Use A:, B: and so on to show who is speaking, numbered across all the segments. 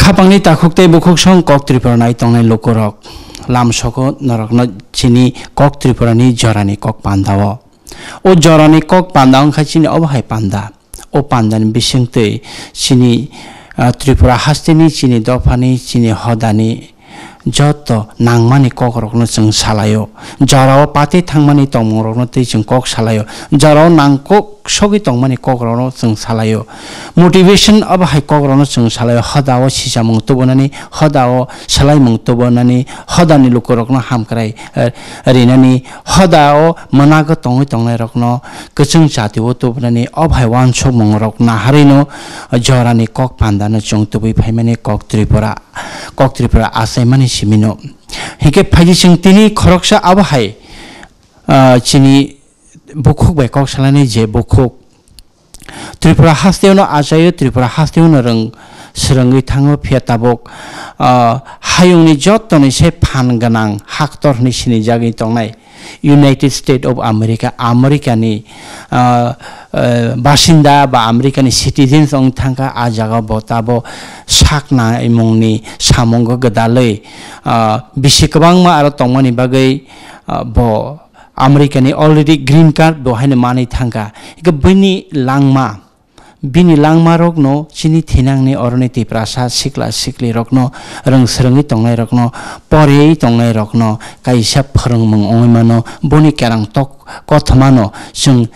A: খাপাংনি তাকুক তাই বুকুক song, cock Tripura নাই তংনাই লোকরক। লাম সক, নরক চিনি, কক ত্রিপুরানি জরানি কক পান্দাও ও। জরানি কক পান্দা অংখা চিনি অবহাই পান্দা ও পান্দানি বিশেংতই চিনি ত্রিপুরা হাস্তিনি চিনি দফানি চিনি হদানি joto nangmani kok rokno jeng salayo jorao pati thangmani tongmong rokno tei jeng kok salayo jorao nangkok sogi tongmani kok rokno jeng salayo motivation aba hai kok rokno jeng salayo hodao sisa mong tobonani hodao salai mong tobonani hodani loko rokno hamkrai rinani hodao manago tongoi tongnai rokno kachung jati wo tobonani abhai wanso mong rokna harino jorani kok pandana jeng tobi phaimani kok tripura kok tripura asai mani simino hike phaji sing tini khoroksa abhai chini bukhok bai kok salani je bukhok Tripura হাস্তেও না আচার্য ত্রিপুরা হাস্তেও না রং 스렁의 탕어 피했다복 어 하용이 졌더니 세 판가낭 학더니 신이작이 동나이 United State of America আমেরিকানি বাসিন্দা বা আমেরিকানি citizens অং থাকা আ জায়গা বতাবো সাকনা ইমংনি সামঙ্গ গদালই বিশে গোবাংমা আরও তংমানি বাগৈ ব আমেরিকানি অলরেডি গ্রিন কার্ড দহাইনো মানি থাকা এগো বইনি লাংমা bini langma rokno chini thinangni oroni tiprasa sikla sikli rokno rang srungi tongnai rokno porei tongnai rokno kaisa phorongmung ongmano boni kerang tok kothmano chung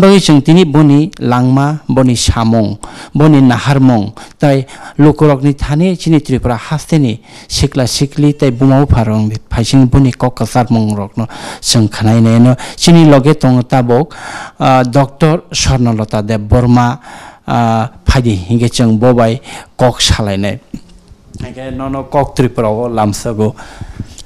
A: bagi chung tini boni langma boni samong boni naharmong tai lokorokni thani chini tripura hasteni sikla sikli tai bumau pharong phaising boni kokasar mong rokno chung khanai neno chini loge tong tabok doctor Swarnalata Deb Barma ফাইদি হিঙ্গে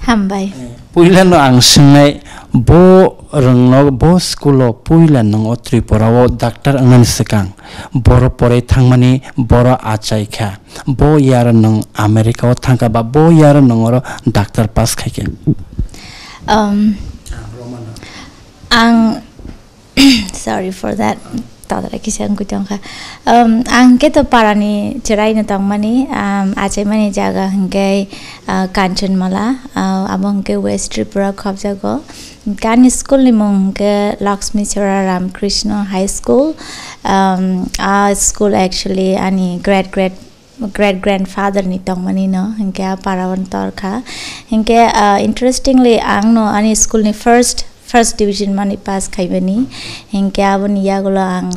A: hambai puila no ang singai bo rang no bo
B: school
A: o puila no tripura o doctor angan sekang boro pore thangmani boro achai kha bo yar no america o thangka ba bo yar no ro doctor pass khai ke um
B: ang sorry for that किसिङ आङ्के त पारा चरा तिम आजै मि जागा हुँ कान्छला अब हङ्के वेस्ट त्रिपुर खब जगो। नि स्कुल हङ्के लक्ष्मी चरा Ramakrishna high school school actually अनि great great great grand father नि। त हिङक पारावन तर्खा। हिङक इन्ट्रेस्टिङली आ स्कुल फर्स्ट फर्स्ट डिभीन मै पस खा मिनि हक अब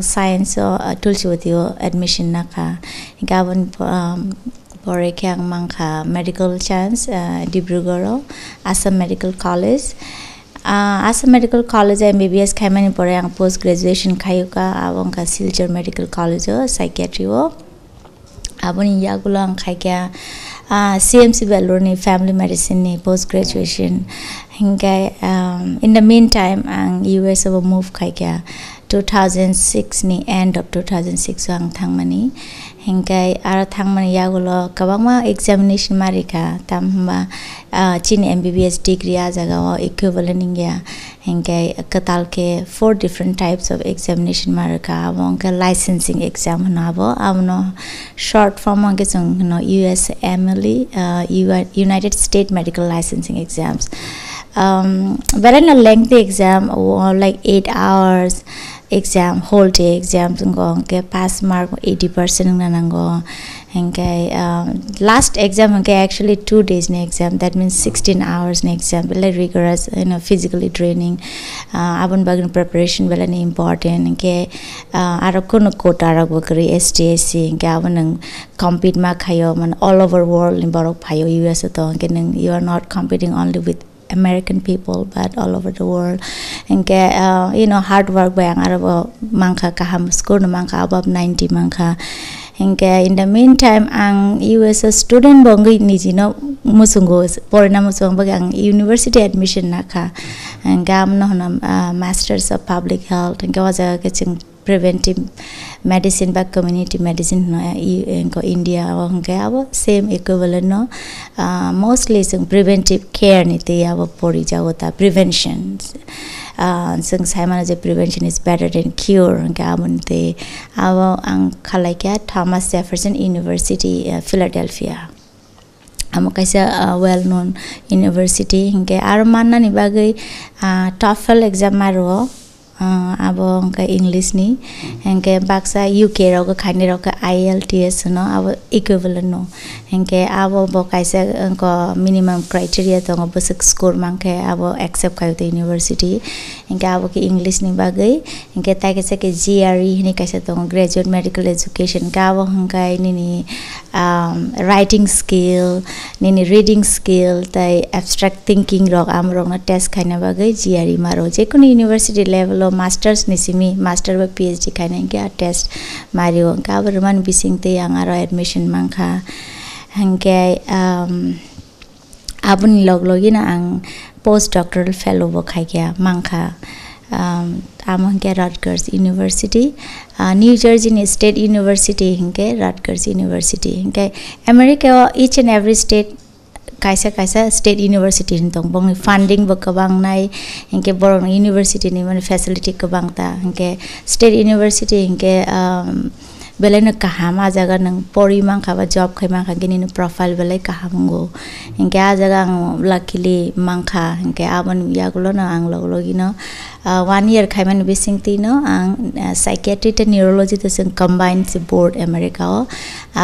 B: साइन्स आइन्स थियो एडमिसन नकाब पढाङमाङ्का medical science Dibrugarh Assam medical college Assam medical college MBBS खाने पढे आङ पोस्ट ग्रेजुएसन खाका अब अङ्का सिलचर मेडिकल कलेज हो साइकेट्री हो अब यागोल खा సిఎంసి బెల్లూరుని ఫ్యామిలీ మెడిసిన్ని పోస్ట్ గ్రాడ్యుయేషన్ ఇంకా ఇన్ ద మీన్ టైమ్ ఆं इउएस आव मुभ खायगा 2006 नि एन्ड अफ 2006 आं थांमानि हिंगाई आरो थांमनियागुलो गबांमा एग्जामिनेशन मारिका तामबा चीन एमबीबीएस डिग्री आ जागाव इक्विवेलेंट इंगिया हिंगाई कताल four different types of examination मारिका वंगे लाइसेंसिंग एग्ज़ाम नाबो आमनो शॉर्ट फॉर्म वंगे जोंग no US MLE United State medical licensing exams um but in a lengthy exam 8 hours. Exam হ'ল ডে এক্সাম হেংকে পাঁচ মাৰ্ক এইটি পাৰ্চেণ্ট নানাংগ হেংকে লাষ্ট এক্সাম হেংকে একচুৱেলি টু ডেইজ নে exam date means sixteen hours নে exam বেলেগ ৰিগৰাজ ইউন' ফিজিকেলি ট্ৰেইনিং আবন বাগিন প্ৰেপাৰেশ্যন বেলেগ ইম্পৰ্টেণ্ট হেংকে আৰু কোনো ক'ত আৰু কৰি এছ টি এছ চি হেংকে আবো নং কম্পিট মা খায় মানে অল অভাৰ ৱৰ্ল্ড নিবাৰক ফায়ো ইউ এছ এ তো হেংকে নং you are not competing only with American people but all over the world. And get uh, you know hard work by ang arabo mangka kaham score no mangka above 90 mangka hingga in the meantime ang US student bongi niji no musungo porna musung bagi ang university admission naka hingga amno na uh, masters of public health. Hingga waja kecing preventive medicine ba community medicine no ko india hingga abo same equivalent no uh, mostly sing preventive care ni te abo pori jawata prevention जों साइमाना जे prevention is better than cure हंके आबन ते अब आं खालायका Thomas Jefferson university Philadelphia आम कैसे well नोन university हिंके आरो मानना नि बागै टफल एग्जाम मारो अब हंके इंग्लिश नि हंके बाक्सा यूके रग खाने रग आईएलटीएस न अब equivalent no hingke abo bo kaisa ko minimum criteria tongo bosik score mangke abo accept kayo te university hingke abo ki english ni bagai hingke ta kaisa ke GRE hini kaisa tongo graduate medical education ka abo hingkai nini um, writing skill nini reading skill tai abstract thinking rok am rok na test kaina bagai GRE maro je kuno university level o masters நிசிமி master பை PhD கனங்கே அட்டெஸ்ட் மாறிவோம் அவர் ரிமன் பிசிங் தே அங்காரோ அட்மிஷன் மாங்கா அங்கே அப்படி லக்லகின் அங் போஸ்ட் டாக்டரல் ஃபெலோவ கைக்கியா மாங்கா அம்ஹங்கே ராட்கர்ஸ் யூனிவர்சிட்டி நியூ ஜெர்சின் ஸ்டேட் யூனிவர்சிட்டி ஹிங்கே ராட்கர்ஸ் யூனிவர்சிட்டி ஹிங்கே அமெரிக்காவோ each and every state kaisa kaisa state university ni tong bongni funding bo kabang nai inke borong university ni mane facility kabang ta inke state university inke um, बेलाय नो काहाम आ जागा नों परि मांखा बा जब खाय मांखा गिनि नो प्रोफाइल बेलाय काहामगो इंके आ जागा आं लाखिलि मांखा इंके आबन यागुलो नो आं लगलो गिनो वान इयर खायमन बिसिं तिनो आं साइकियाट्री ते न्यूरोलॉजी तो जों कंबाइन से बोर्ड अमेरिका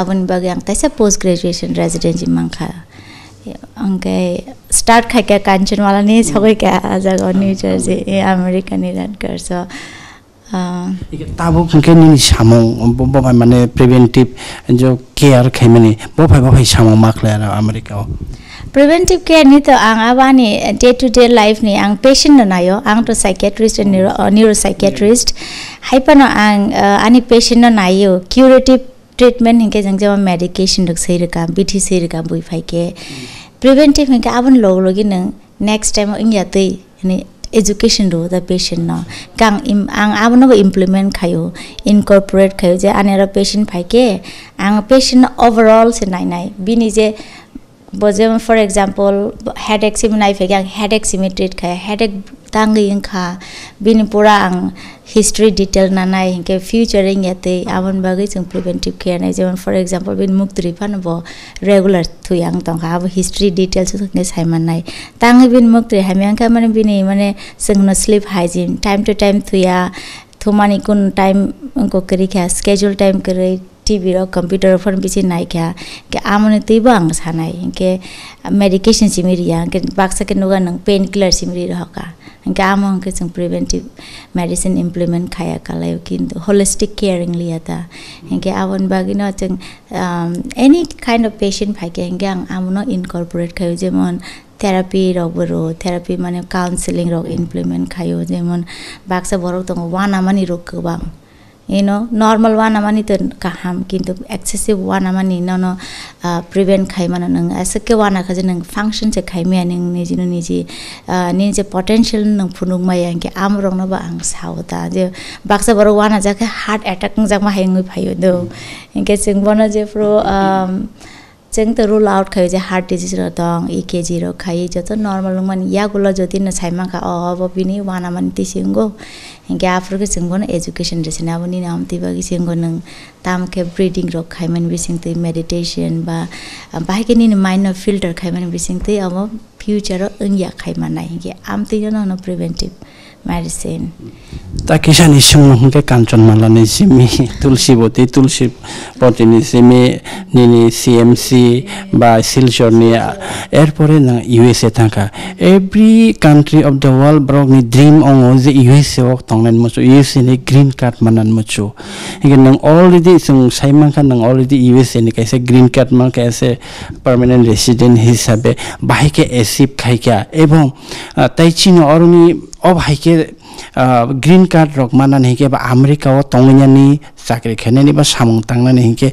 B: आबन बागे आं ताइसा पोस्ट ग्रेजुएशन रेजिडेंसी मांखा स्टार्ट खाइ क्या कान्छनवाला नै सबै क्या आज घर
A: न्युजहरू चाहिँ अमेरिका नै गर्छ। ताबु खेल्के नि सामु माने प्रिभेन्टिभ जो केयर खेल नि बफाइ
B: बफाइ सामु माक ल्याएर अमेरिका हो। प्रिभेन्टिभ केयर नि त आङ अब नि डे टु डे लाइफ नि आङ पेसेन्ट नै हो आङ त साइकेट्रिस्ट न्युरो साइकेट्रिस्ट हाइपन आङ अनि पेसेन्ट नै हो क्युरेटिभ ट्रिटमेन्ट हिँड्के झन् जब मेडिकेसन रुक्छ बिठी सिरका बुफाइके preventive hingke abon log logi nang next time ingya tei ni education do the patient no kang im ang abono implement khayo incorporate khayo je anera patient phaike ang patient overall se nai nai bini je বজেম for example head Exim নাইফ এগে head এক্সিমি treat খায় head এক তাং ইংখা বিনি পুৰা আং হিষ্ট্ৰি ডিটেইল নানাই হিংকে ফিউচাৰ ইংয়াতে আমন বাগে যোন প্ৰিভেণ্টিভ কেয়াৰ নাই যেমন ফৰ এক্সাম্পল বিন মুক্তি ফানব ৰেগুলাৰ থুই আং তংখা আৰু হিষ্ট্ৰি ডিটেইলছ হিংকে চাই মানাই তাং বিন মুক্তি হামি আংখা মানে বিনি মানে যোনো sleep hygiene time to time থুয়া থমানি কোন টাইম কৰি খায় স্কেজুল টাইম কৰি টিভিৰ কম্পিউটাৰ ফোন বেছি নাই খা কে আমনে তৈব আং সানাই কে মেডিকেশন সিমিরি কে বাক্সা কে নুগা নং পেন কিলার সিমিরি রহকা কে আম হকে जों প্রিভেন্টিভ মেডিসিন ইমপ্লিমেন্ট খায়া কালাই কিন্তু হোলিস্টিক কেয়ারিং লিয়াতা কে আবন বাগিন जों এনি কাইন্ড অফ পেশেন্ট ফাইকে কে আং আমনো ইনকর্পোরেট খায় যেমন থেরাপি রকবো রো থেরাপি মানে কাউন্সিলিং রক ইমপ্লিমেন্ট খায় যেমন বাক্সা বরক দङ वान आमानि रोग गोबां know normal one amani to kaham kintu excessive one amani no no uh, prevent khai mana nang asake one khaje nang function che khai me ning ni jinu ni ji ni je potential nang phunung ma yang ke am rong no ba ang sauta je baksa baro one ja ke heart attack ng ja ma heng phayo do inke sing bona je pro um चाहिँ त rule out खायोजे heart disease र त इकेजी र खाइ जस्तो normal यागोल जति न छाइमा खा अब वि वानमा तिसिङ गो हिङक आफूको सिङ्गो। एजुकेसन रेसन अब नि नाम अम्तिसिङ गो न। ताम खे ब्रिडिङ मन बि बिसिङ त मेडिटेसन बाहेक नि माइन्ड फिल्टर खाने बिसिङ त अब फ्युचर अङ्गिया खामा नै कि आम्ति न preventive medicine.
A: Takishan ishung ke kanchan malane simi tulsi boti tulsi poti ni simi nini CMC ba silchor ni এরপরে না ইউএসএ থাকা। Every country of the world Brock নি ড্রিম অং যে ইউএসএ ওক টংলেন মচু ইউএসএ নি গ্রিন কার্ড মানান মচু। এখানে নং অলরেডি সং সাইমান খান নং অলরেডি ইউএসএ নি কাইসে গ্রিন কার্ড মান কাইসে পার্মানেন্ট রেসিডেন্ট হিসাবে, বাহিকে এসিপ খাইকা। এবং তাইচিন অরমি अब हाइके ग्रिन कार्ड रक माना हिके बा अमेरिका ओ तंगयानि चाकरि खेनेनि बा सामं तांनानि हिके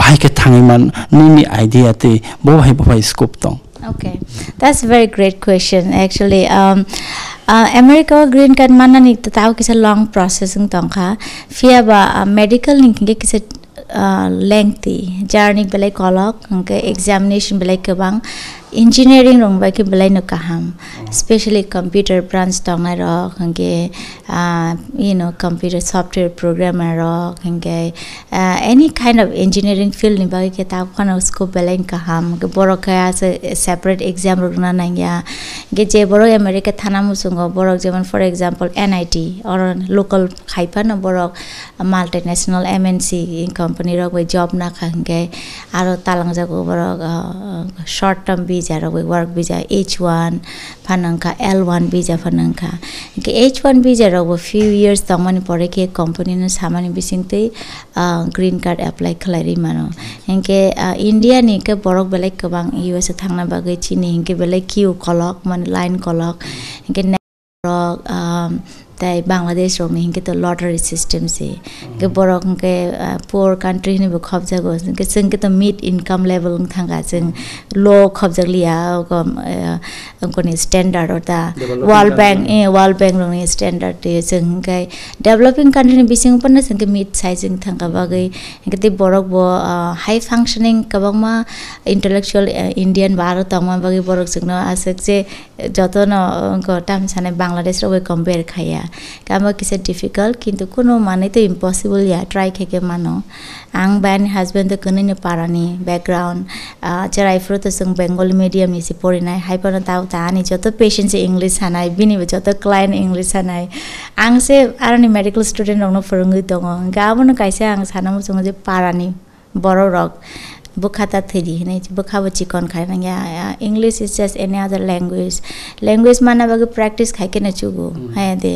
A: भाइके थाङैमान निनि आइडिया ते बो भाइ बो भाइ स्कोप तं
B: Okay, that's a very great question. Actually, um, uh, America green card mana ni tahu kisah long processing tongka. Fia ba uh, medical ni kisah uh, lengthy journey belai kolok, ke examination belai kebang. Engineering rong ba ke belai no kaham especially computer branch tong na ro hangge uh, you know computer software programmer ro hangge uh, any kind of engineering field ni ba ke ta khana usko belai kaham ke boro ka as a separate exam ro na nangya ge je boro america thana musungo boro যেমন for example NIT or local khaipa no boro multinational MNC company ro job na khangge aro talang jago boro short term visa ro work visa H1 phanangka L1 visa phanangka ke H1 visa ro few years tamani pore ke company na samani bisingte green card apply khalari mano. Hinke India ni ke borok belai kabang US thangna bagai chini. Hinke belai queue kolok man line kolok. Hinke tai bangladesh rok ni hingke to lottery system se ke borok hingke poor country ni bo khopjak go ke chung ke to mid income level ng thanga chung low khopjak liya ko ko ni standard or ta world bank e world bank rok ni standard te chung hingke developing country ni bising pan na chung ke mid size ng thanga ba gai hingke te borok bo high functioning kabangma intellectual indian bharat tangma ba gai borok chung no asek je jotono ko tam sane bangladesh rok compare khaya Kamo kisa difficult kintu kuno mane to impossible ya try kheke mano. Ang ban husband to kuno ni parani background. Chera ifro to sung Bengali medium ni si pori nai hai pano tau tani joto patient se English hanai bini joto client English hanai. Ang se arani medical student ono furungi dongo. Gawon kaise ang sanamo sungo je parani বড় রক bukhata thiri ne bukhawa chikon khai na ya english is just any other language language mana bage practice khai kena chugo ha de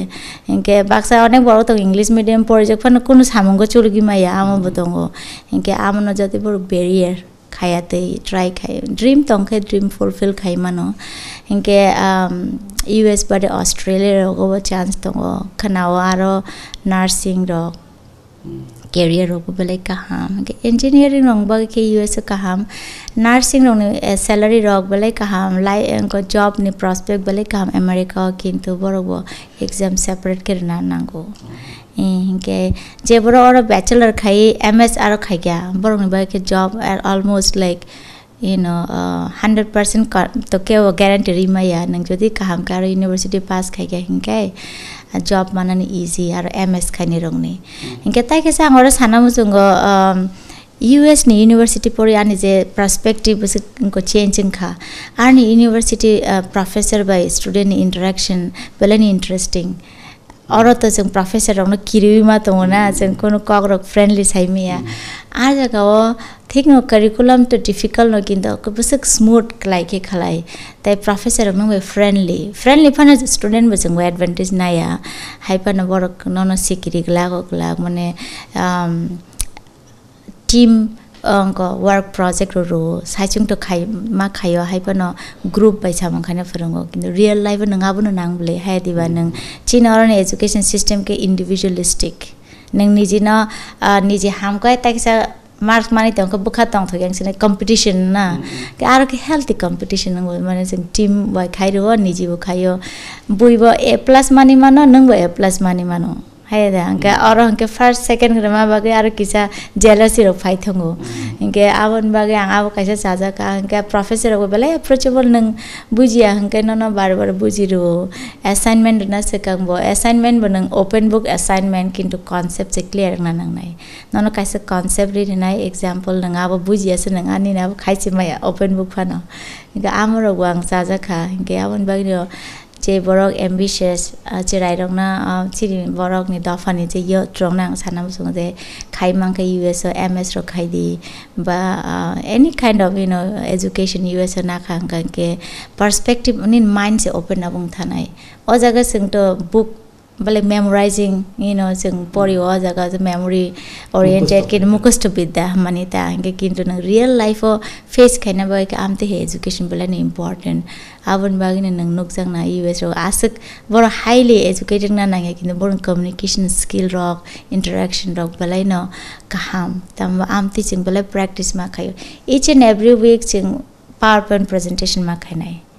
B: enke baksa onek boro to english medium pore je phana kono samongo chulgi ma ya amo botongo enke amno jati boro barrier খায়াতে try খাই dream তংখে dream fulfil খাই মানো এনেকে US বাদে অস্ট্রেলিয়ার গব chance দङ খানাও aro nursing রক कैरियर रोको बोले कहाँ इंजीनियरिंग रोंग बे यूएस कहाँ नार्सिंग रंग सैलरी रोक बोले कहाँ लाई जॉब ने प्रस्पेक्ट बोले कहाँ अमेरिका किंतु बरबो एग्ज़ाम सेपरेट करना नांगो हिंके जे बरो और बैचलर खाई एम एस आरो खाई गया बरो निबाके job almost like you know hundred percent तो क्या ke guarantee rimaya nang jodi kaham kar university pass khai ga hinkai manani easy ar ms khani rongni inke tai ke sang ora sana musungo US ni university pori ani je perspective bus ko changing kha ani university professor by student interaction belani interesting अरू त जुन professor आउनु किरिमा त हुन जुन कुन कग्रो friendly छ मिया आज गाउँ ठिक न करिकुलम त डिफिकल्ट न त बेसिक स्मुथ लाइ के खलाइ त प्रोफेसर आउनु वे फ्रेन्डली फ्रेन्डली पनि एज स्टुडेन्ट बस जुन एडभान्टेज नाइ आ हाई पनि वर्क न न सिकिरिक लागक लाग माने टिम अङ्क वर्क प्रोजेक्टहरू हो साइसिङ त खाइ मा खायो हाइप ग्रुप भइसक्यो खाइ न फरङ रियल लाइफ नङ आबो नाङ बोले हाइ नङ। चिन अर न एजुकेसन सिस्टम के इन्डिभिजुअलिस्टिक नङ निजे न निजे हामको आइतै छ मार्क्स मानि तङको बुखा तङ थ कम्पिटिसन न। आरो के हेल्थी कम्पिटिसन माने जिन टिम भ खाइरो हो निजे भ खायो बुइबो ए प्लस मानि मान नङ भ ए प्लस मानि मान है दा हंका और हंके फ़र्स्ट सेकंड ग्रमा बगे आरो किसा जेलसी रख फाइ थंगो हंके आवन बगे आं आबो कैसा साजा का हंके प्रोफेसर को बेले अप्रोचेबल नंग बुजिया हंके न न बार बार बुजिरो एसाइनमेंट ना सेकंगबो असाइनमेंट बनंग ओपन बुक एसाइनमेंट किंतु कॉन्सेप्ट से क्लियर ना नंग नाय न न कैसा कॉन्सेप्ट रि नाय एग्जांपल नंग आबो बुजिया से नंग आनि ना खाइसे माया ओपन बुक फानो आम आमरो वांग साजा का हंके आवन बगे चाहिँ बरक एम्बिसियस चाहिँ राइरङ न बरक नि दफा नि चाहिँ यो ट्रङ नाङ सानो सँग चाहिँ खाइ माङ्खै युएसओ एमएस र खाइदिए बा any kind of you know education युएसओ नाखाङ्के पर्सपेक्टिभ पनि माइन्ड चाहिँ ओपन अब थाना है अजाग सिङ त बुक हललाई मेमोरइजिङ यिनो जुन परिवार जग्गा मेमोरी ओरियन्टेड कि मुखस्टो विद्धा म त कि रियल लाइफ फेस खाइन बाहिजुकेसन बलै नै इम्पोर्टेन्ट आबु भने नोक जङ्ग युएस आस बर हाइली एजुकेटेड नाइन किन बर कम्युनिकेसन स्किल र इन्टरेक्सन र बलै न त आम चाहिँ चिङ प्र्याक्टिसमा खायो इच एन्ड एभ्री विक चाहिँ पावर पोइन्ट प्रेजेन्टेसन खाइनाएँ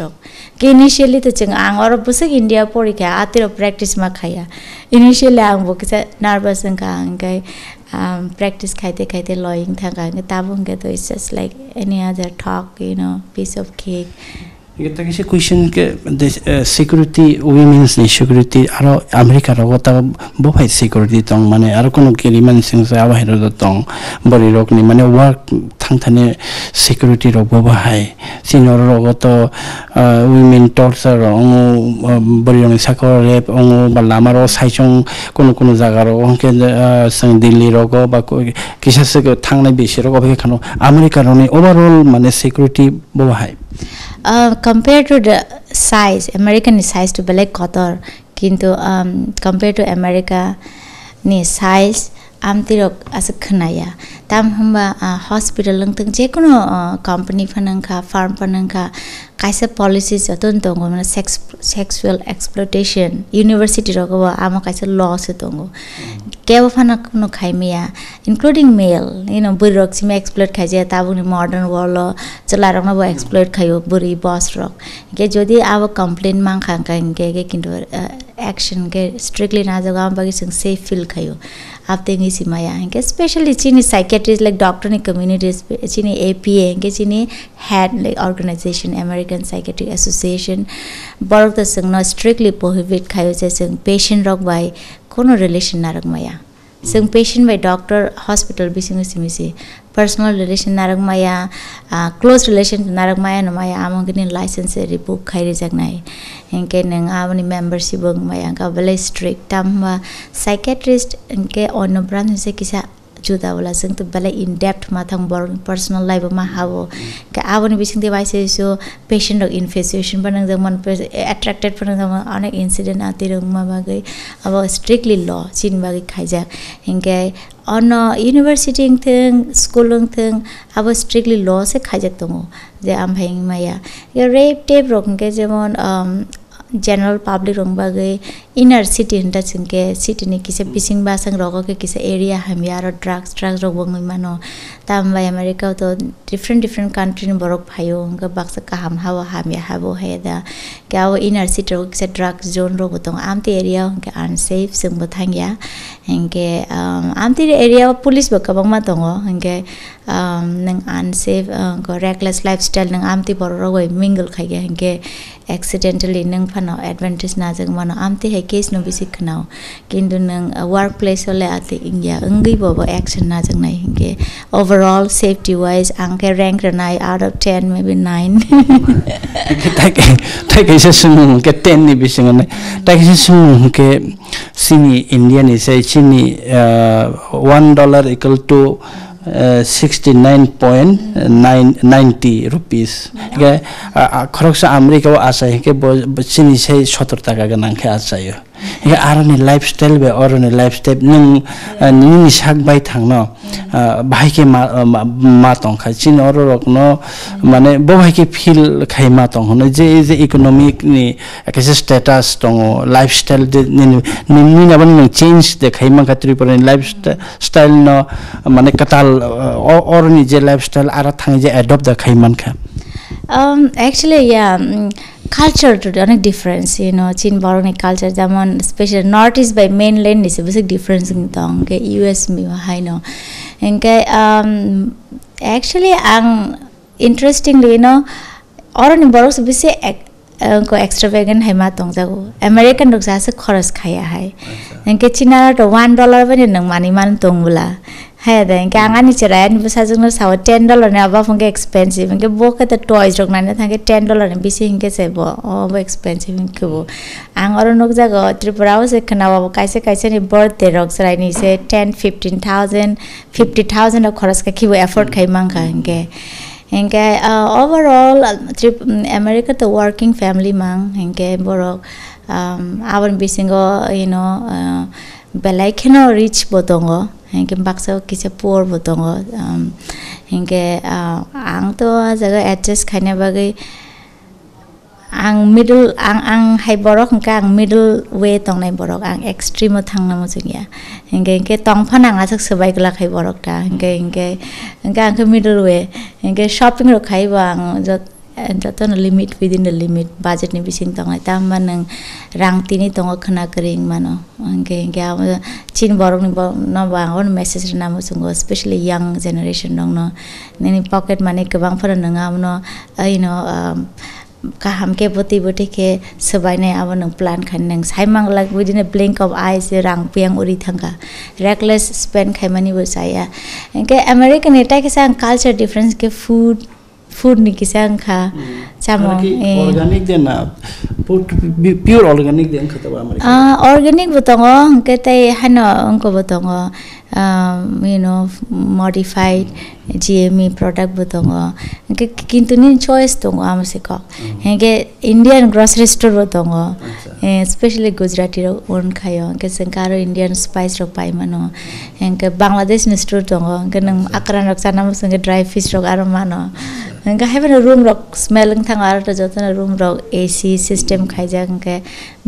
B: रो कि इनिशियली तो चंग आंग और बुसक इंडिया पोरी के आते रो प्रैक्टिस मा खाया इनिशियली आंग वो किसा नर्वस का आंग गए um, practice khaite khaite lawing thanga ke tabung ke to it's just like any other talk you know piece of cake
A: এটা কিছু কুৱেশ্যন কে চিকিউৰিটি উইমেনছ নি চিকিউৰিটি আৰু আমেৰিকাৰ লগত বহাই চিকিউৰিটি টং মানে আৰু কোনো কেৰি মানে চিংছে আৰু বাহিৰত টং বৰি ৰগনি মানে ৱাৰ্ক থানে চিকিউৰিটি ৰগ বহাই চীনৰ লগত উইমেন টৰ্চাৰ অং বৰি ৰঙী চাকৰ ৰেপ অং বা লামাৰ চাইচং কোনো কোনো জাগাৰ অংকে চং দিল্লী ৰগ বা কিছু থাকে বেছি ৰগ অভিজ্ঞানো আমেৰিকাৰ ৰঙী অভাৰঅল মানে চিকিউৰিটি বহাই
B: Uh, compared to the size, American size to black cotter, kinto um, compared to America ni size, I'm tirok as a kanaya. tam hamba hospital lang tang je kono company phanang kha farm phanang kha kaisa policies atun tongo mana sex sexual exploitation university rogo ama kaisa law se tongo केव फाना कुनो खाइ मिया including मेल होइन बुढी रक्सीमा explore खाइजे ताबुनि मर्डर्न whorl चलाएर नब explore खायो बुढी बस रक के যদি আব কমপ্লেন মাং খাং খাং কে কে কিন্তু অ্যাকশন কে স্ট্রিক্টলি না জগাম বাকি সং সেফ ফিল খাইও আপতে গেছি মায়া হ্যাঁ স্পেশালি চিনি সাইকে categories like doctrinal communities chine apa ge chine had like organization american psychiatric association borok the sung no strictly prohibit khayo che sung patient rok bai kono relation narak maya sung patient by doctor hospital bisingo simisi personal relation narak maya uh, close relation narak maya no maya amongini license rebook khaire jagnai इनके नंगावनी membership बंग मया का बले strict हम psychiatrist इनके अनुब्रांच से किसा जुदा वाला जों बेले इन डेप्थ मा थां बर पर्सनल लाइफ मा हाबो के आबनि बिसिं दे सो पेशेंट ऑफ इन्फेस्टेशन बनंग जों मन बनंग जों अनेक इंसिडेंट आते रंग मा बागै अब स्ट्रिक्टली लॉ चिन बागै खाइजा इनके अन इउनिभार्सिटी थों स्कुल अब स्ट्रिक्टली ल से खाइजाक दङ जे आमफ्राय माया रेप टेप रंगे जेमन general public rong bagai inner city हिंटा चिंके सिटी ने किसे पिसिंग बासंग रोगों के किसे एरिया हम यार और ड्रग्स ड्रग्स रोग बंग मानो तब हम अमेरिका तो डिफरेंट डिफरेंट कंट्री ने बरोक भाई होंगे बाक्स का हम हवा हम या हवा है दा क्या वो इनर सिटी रोग किसे ड्रग्स जोन रोग तो आम ते एरिया होंगे अनसेफ सिंग बताएँ या एरिया पुलिस बक्का बंग मत होंगे रेकलेस लाइफस्टाइल नंग आम ते बरोक वो मिंगल खाएगा हिंगे एक्सीडेंटली नंग फनो एडवेंचर्स ना जग मानो आम है केस नो बिसिक खनाव किन्तु नों वर्क प्लेस ओले आथे इंगिया अंगै बबो एक्शन ना जोंनाय हिंगे ओवरऑल सेफ्टी वाइज आंके रैंक रनाय आउट अफ 10 मेबी 9
A: के ताके ताके से सुनु के 10 नि बिसिंग ने ताके से सुनु के सिनी इंडियन इसै चिनी 1 dollar equal to sixty nine point nine ninety rupees खरक्ष अमृ आइ सत्तर टा गना आज हे आरनि लाइफस्टाइल बे अरनि लाइफस्टाइल नों नोंनि साक बाय थांनो बाहायके मा मा तंखा चिन अर रकनो माने बहायके फिल खाय मा तंग होनो जे जे इकोनॉमिक नि एकासे स्टेटास दङ लाइफस्टाइल जे नि नाबन नों चेंज दे खाय मा खात्री पर लाइफस्टाइल न माने कताल अरनि जे लाइफस्टाइल आरा थाङे जे एडप्ट द खाय मानखा।
B: um actually yeah culture to অনেক ডিফারেন্স ইউ নো চীন বরং কালচার যেমন special north east by mainland হিসেবে বেশি ডিফারেন্স কিন্তু কে US me hi no NK actually ang interestingly you know অরনি বরং বেশি को एक्सट्राभेगेन्ट हाइ मा दंजागो आमेरिकान रगजासो खरस खाया हाइ एंके चिना तो 1 डलर पनि नों मानि मान दंबोला hai da inka anga ni chera ni bisa jung no sawa 10 dollar ne aba phone expensive inke bo ka ta toys rok na ne thang 10 dollar ne bisi inke se bo o bo expensive inke bo ang oro nok jaga tripura se khana ba kaise kaise ni birthday rok sarai ni se 10 15000 50000 of kharas ka khibo effort khai mang ka inke inke overall trip america the working family mang inke borok um awan bisingo you know belai kheno rich botongo সেনেকে বাক্সাও কিছু পোৱাৰ বটংগ সেনেকে আংটো জেগা adjust খাই নাবাগে আং middle আং আং high বৰক সেনেকৈ আং মিডল ৱে টংনাই বৰক আং এক্সট্ৰিমত থাংনা মজুঙীয়া সেনেকৈ সেনেকৈ টংফান আঙাচক চবাই গলা খাই বৰক তা সেনেকৈ সেনেকৈ সেনেকৈ আংকে মিডল ৱে সেনেকৈ শ্বপিং ৰখাইব আং য'ত joto no limit within the limit budget ni bising tong tongai tamba nang rang tini tongo khana kering mano angke angke amo chin borok ni no bangon message na mo sungo especially young generation dong no nini pocket money kebang phara nanga no you know um, kaham ke boti boti ke sabai ne abo nang plan khan nang sai mang like within a blink of eyes rang piang uri thanga reckless spend khai mani bo saya ke american eta ke sang culture difference ke food food নেকি চাং খা organic বতং হে তাই হেন অংক বতং YONO modified G M E product বতং কিন্তু নি চইচ দ আমাৰ চিকে ইণ্ডিয়ান গ্ৰচাৰী ষ্ট'ৰ বতং स्पेसली गुजराती र ओन खायो अङ्कारो इन्डियन स्पाइस र पाइमानो अङ्क बङ्गलादेश स्टोर दङ नों आक्रान रक्सानामासँग ड्राई फिस र आरो मानो गाहेबा रुम र स्मेल थाङो आरो त जत्न रुम र एसि सिस्टेम खाइजाङ्के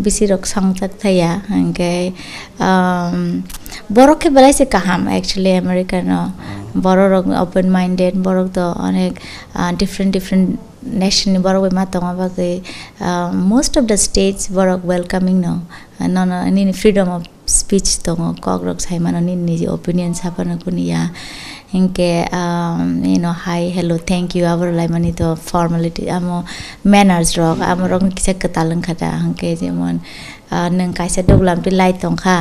B: बेसी र सङ्ग थाया अङ्के बरकै बेलासे काहाम एक्चुली अमेरिकान बर र ओपन माइन्डेड बरक त अनेक डिफ्रेन्ट डिफ्रेन्ट নেশ্যন বৰক বেমাৰ টঙা বাকে মষ্ট অফ দ্য ষ্টেটছ বৰক ৱেলকামিং ন ন নি ফ্ৰীডম অফ স্পীচ দঙ কক ৰক চাই মানে নি নিজে অপিনিয়ন চাপানো কোনো ইয়া এনেকে ই হাই হেল্ল' থেংক ইউ আবাৰ ওলাই মানে তো ফৰ্মেলিটি আমাৰ মেনাৰ্ছ ৰক আমাৰ ৰক কিছু কেতালং খাটা সেনেকে যেমন নোং কাইছে দোকলামটো লাইট দংখা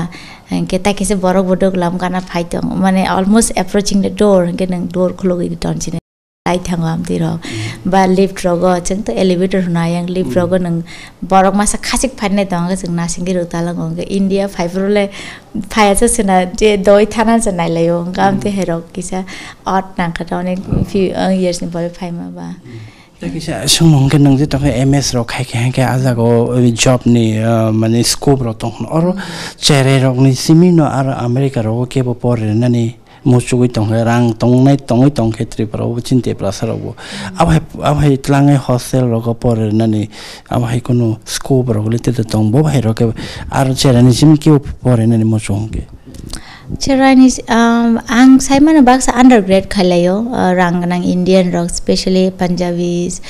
B: এনেকে তাই কাইছে বৰক বদকলাম কাৰণে ফাই দং মানে অলমষ্ট এপ্ৰচিং দ্য ডোৰ সেনেকে নোং ডোৰ খুলগৈ টনচিনে লাইট থাকো আমি ৰক बा लिफ्ट रोग चाहिँ त एलिभेटर हुन लिफ्ट रोग नै बरक मासा खासिक फाट्ने त हो चाहिँ
A: नासिङ्गी रोग ताल इन्डिया फाइफ्रोले फाया छ सुना त्यो दही थाना छ नै लै काम त्यो हेर कि अट नाखा अनि फ्यु इयर्स नि पऱ्यो फाइमा बा। एमएस र खाइके खाइ खाइ आजको जब नि माने स्कोप र त चेरे रोग नि सिमिनो आरो अमेरिका रोग के पो परेन नि। মুসুগুই তংহে রাং তংনাই তঙই তং খেত্রি পরাবো চিন্তে প্রাসারাবো আবাই আবাই ত্লাঙে হস্টেল রক পরে নানি আবাই কোনো স্কোপ রকলে তেতে তংবো ভাই রকে আর চেরানি জিম কেউ পরে নানি
B: মুসুহঙ্গে um, ang undergrad uh, rang Indian rock especially Punjabis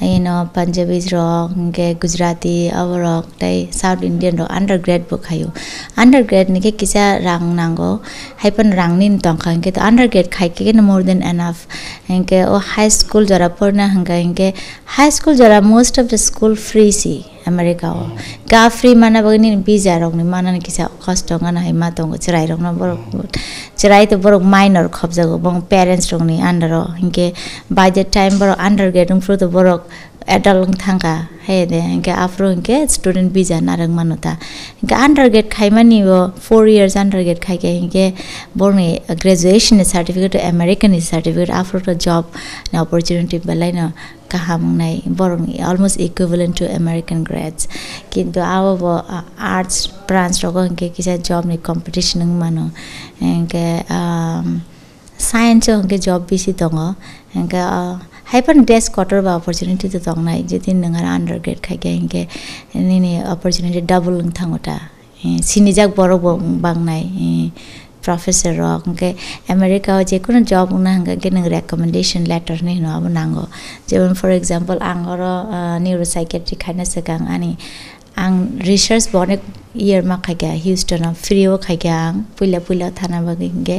B: you know Punjabis rock ke Gujarati our rock tai South Indian rock undergrad bo khayo undergrad ni ke kisa rang nango haipan rang nin tong khang ke undergrad khai ke more than enough ke o high school jara porna hanga ke high school jara most of the school free si America o ga free mana bagni visa rok ni mana ni kisa cost nga na hima tong chirai rok na borok chirai to borok minor khobja go bong parents rok ni under ro hinke by the time borok undergrad ung fru এডাল থাকা সেইদে এনেকৈ আফ্ৰ এনেকৈ student বিজা Narang মানুহ তা এনেকৈ under grade খাই মানিব four years under grade খাইকে সেনেকৈ বৰ গ্ৰেজুৱেশ্যন চাৰ্টিফিকেট আমেৰিকান চাৰ্টিফিকেট আফ্ৰ জব অপৰচুনিটি পেলাই ন কাহাম নাই বৰং almost equivalent to American grades কিন্তু আৰু আৰ্টছ ব্ৰাঞ্চ লগত সেনেকৈ কিছুমান জব নি কম্পিটিশ্যন মানুহ এনেকৈ চায়েন্সৰ সেনেকৈ জব বেছি দঙ এনেকৈ हाइपन डेस्क कटरबा अपरचुनिटी तो तंग नाय जति नंगार अंडर ग्रेड खाके हिंगे निनि अपरचुनिटी डबल नों थांगोटा सिनिजाक बरो बांगनाय प्रफेसर रक हिंगे अमेरिका जे कुन जॉब उना हिंगे नों रेकमेंडेशन लेटर नि नो अब नांगो जेवन फॉर एग्जांपल आंगरो न्यूरो साइकेट्री खाने सगां आनी ang research bonek year ma khaga houston of free o khaga ang puila puila thana bagi nge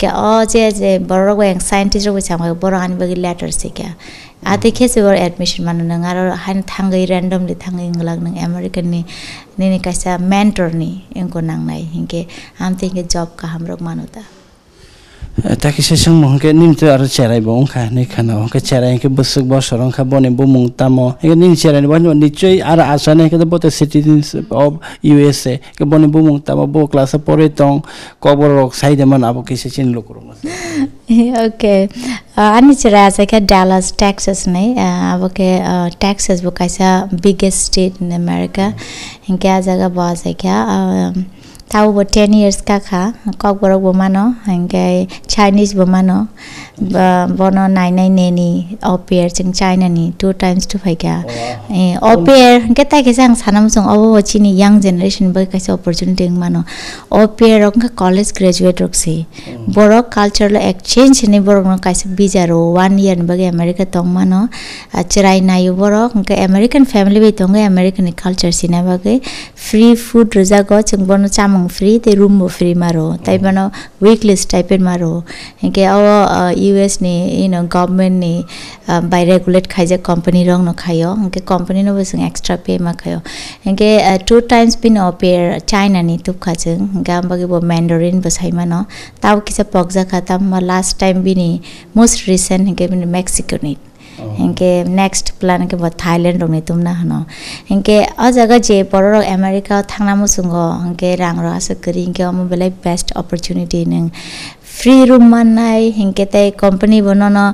B: ke o je je boro go ang scientist ro chang boro ani bagi letter se kya a ate khese bor admission man nang aro han thangai randomly thangai nglag nang american ni ni ni kaisa mentor ni engko nang nai hinke am tinge job ka hamrok manuta
A: takisesang mohonke nimte aro cherai bo ongkha nei khana ongkha cherai ke busuk bo sorong kha bone bo mung tamo ege nin cherai bo no nichoi ara asa nei ke bo te citizens of usa ke bone bo mung tamo bo class pore tong kobor rok saide man abo kise chin lokro
B: okay अनि चाहिँ आज क्या Dallas taxes नै अब के taxes बुकाइस biggest state in America क्या जग्गा बस क्या jaga bo asa kya tahu bo 10 years ka kha kok borok bo mano hingke chinese bo mano bono nai nai ne ni opier ching china ni two times to phaika eh opier hingke ta ke sang sanam song obo bo chini young generation ba kaisa opportunity mano opier rok college graduate rok si borok culture lo exchange ni borok no kaisa visa ro one year ni bagi america tong mano chirai na yu borok hingke american family bi tong american culture sina bagi free food roja go chung bono chamung free te room bo free maro tai bono weeklist type maro hingke awo US नि इन government नि बाई regulate खाइ company रङ नखायो हेङ्के company नै बस एक्स्ट्रा पे मा खायो हेङ्के टु टाइम्स पिन अपेयर चाइना नि तुप खाछु गाम बगे ब मेन्डरिन बसाइ न ताव किस पक्जा खाता म लास्ट टाइम बि नि मोस्ट रिसेंट हेङ्के बि मेक्सिको नि हेङ्के नेक्स्ट प्लान के ब थाइल्यान्ड रङ नि तुम न हनो अ जगा जे पर र अमेरिका थाङना मुसुङ हेङ्के राङ र आसकरी हेङ्के अ म बेलाई बेस्ट अपर्चुनिटी नि free room manai hingke tai company bonono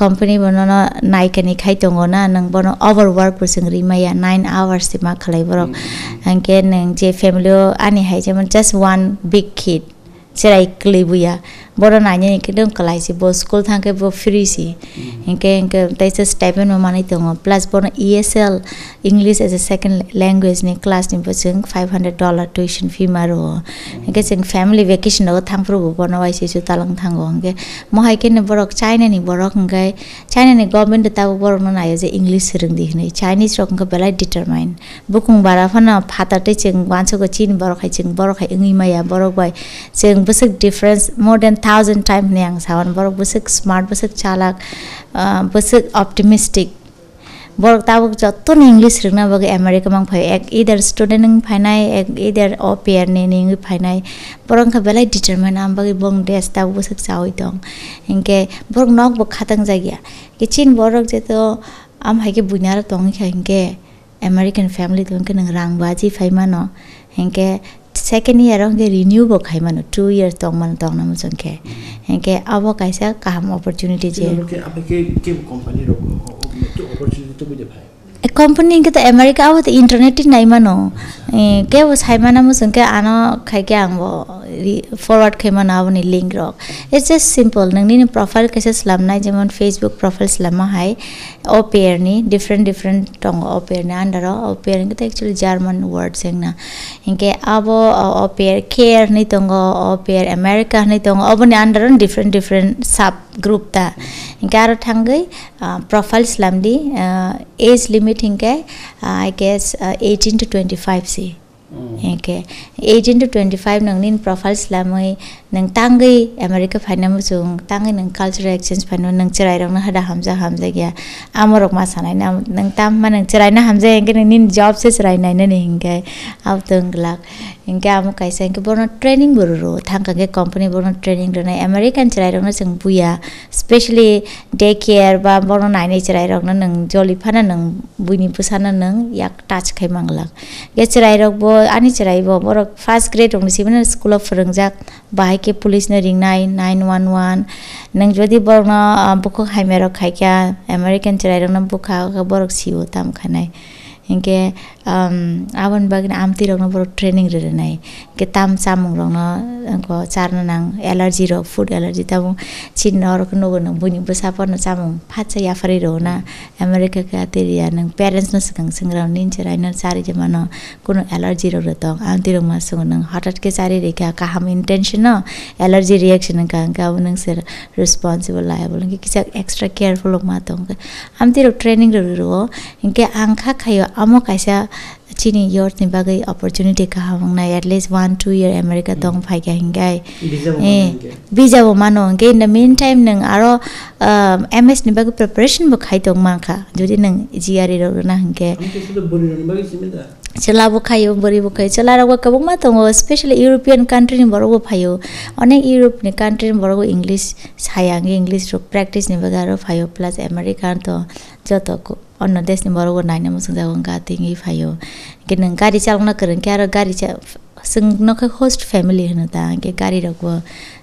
B: company bonono nai kani khai tongo na nang bono overwork pusing rimaya 9 hours ti ma khalai borok. Hingke nang je family ani hai jeman just one big kid. Serai klibuya বড় নাইনে একে ডং কলাইছি বো school থাকে বো ফ্রিছি একে একে তাইছে স্টাইপেন্ড মানি দङ প্লাস বড় ESL English as a second language নি ক্লাস নি जों 500 ডলার টিউশন ফি মারো একে जों ফ্যামিলি ভ্যাকেশন ও থাংপ্রবো বনওয়াইছি সু তালং থাঙ্গো একে মহাই কেনে বড়ক চাইনা নি বড়ক একে চাইনা নি গভর্নমেন্ট তাবো বড় নাইও যে ইংলিশ সরং দিহনি চাইনিজ রকমকে বেলাই ডিটারমাইন বুকুং বারা ফানা ফাতাতে जों मानसिखौ চিন বড় খাই जों বড় খাই ইংমাইয়া বড় বাই जों বসে difference more than thousand times niang sawan borok busuk smart busuk chalak busuk optimistic borok tabuk joto ni english rungna bagi america mang phai ek either student ning phainai ek either o pair ni ning phainai borok ka belai determine am bagi bong des ta busuk chawi dong inke borok nok bo khatang jagya kichin borok je to am hai ke bunyar tong kha american family to ke nang rang baji phai mano hinke second year हौ के renew भो two year त years तङमा तङ नसँग खेके अब कहि काम अपर्चुनिटी चाहिँ कम्पानिखौ त आमेरिका आवत इन्टारनेट नै मानो के वो साइमाना मुसन के आनो खाय के आंबो फॉरवर्ड खैमान आवनि लिंक रक इट्स जस्ट सिम्पल नोंनि प्रोफ़ाइल कैसे स्लाबनाय जेमन फेसबुक प्रोफ़ाइल स्लाबमाहाय अपेयरनि डिफरेन्ट डिफरेन्ट दङ अपेयरनि आन्डाराव अपेयरनिखौ त एक्चुअलि जार्मान वर्ड जोंना हिंके आबो अपेयर केयर नै दङ अपेयर आमेरिका नै दङ अबनि आन्डाराव डिफरेन्ट डिफरेन्ट साब ग्रुप दा हिंके आरो थांगै profile स्लामदि age limit Eh, uh, I guess uh, 18 to 25C. Okay 18 25 nang nin profile slamai nang tangai america phainam chung tangai nang cultural exchange phaino nang chirai rong na hada hamza hamza gya à, amorok ma sanai na nang tam ma nang chirai na hamza engke nang nin job se chirai nai na ni hingke tung glak hingke amo kaisa hingke bono training buru ro thangka ke company bono training ro na american chirai rong na chung buya à. especially day care ba bono nai chirai rong na nang joli phana nang buini pusana nang yak touch khai manglak ge chirai rok bo आनी चराई बो बोरो fast grade रंग सिमन school of फोरोंजाक बाहाय के police ने ring nine nine one one नंग जो दी bore ना जदि बरना बको खाई क्या अमेरिकन चराई रंग बुखा बोरो सिउ ताम खानाय इनके आवन बागिन आमती रङ बरु ट्रेनिङ रहे नै। के ताम चामुङ रङ को चार नाङ एलर्जी र फुड एलर्जी त चिन्न अरूको नगर्न बुनि बसा पर्न चामुङ फाच या फरि रह न अमेरिका कातिरिया नङ प्यारेन्ट्स नसँग सँग निन्छे होइन चारि जमान। कुन एलर्जी रहेर त आउँदै रङमा सँग नङ। हटात के चारि रेखा कहाँ इन्टेन्सन एलर्जी रियाक्सन कहाँ कहाँ नङ सेर रेस्पोन्सिबल लाग्यो बोल कि किसा एक्स्ट्रा केयरफुल मात्र हुन्छ आउँदै रह ट्रेनिङ रहेर हो। के आङ्खा खायो आमो Aisa chini yor ni bagai opportunity ka hawang na at least one two year america dong phai ka hingai eh visa bo mano ge in the meantime nang aro ms ni bagai preparation bo khai tong ma kha jodi nang gre ro na hinge চলাবো খাইও বরিব খাই চলারগো কবং মা তঙ্গ specially European কান্ট্রিনি বড়গো ফাইও অনেক ইউরোপনি কান্ট্রিনি বড়গো English সায়াঙ্গে ইংলিশ প্র্যাকটিস নিবাগারও ফাইও প্লাস আমেরিকান তো যতকো अन्य देशनि बराबर नायनो मोजां जागोन गादिङै फायो के नों गारि चालांना गोरोंखे आरो गारि जोंनोखौ होस्ट फेमिलि होनो दा के गारि रावबो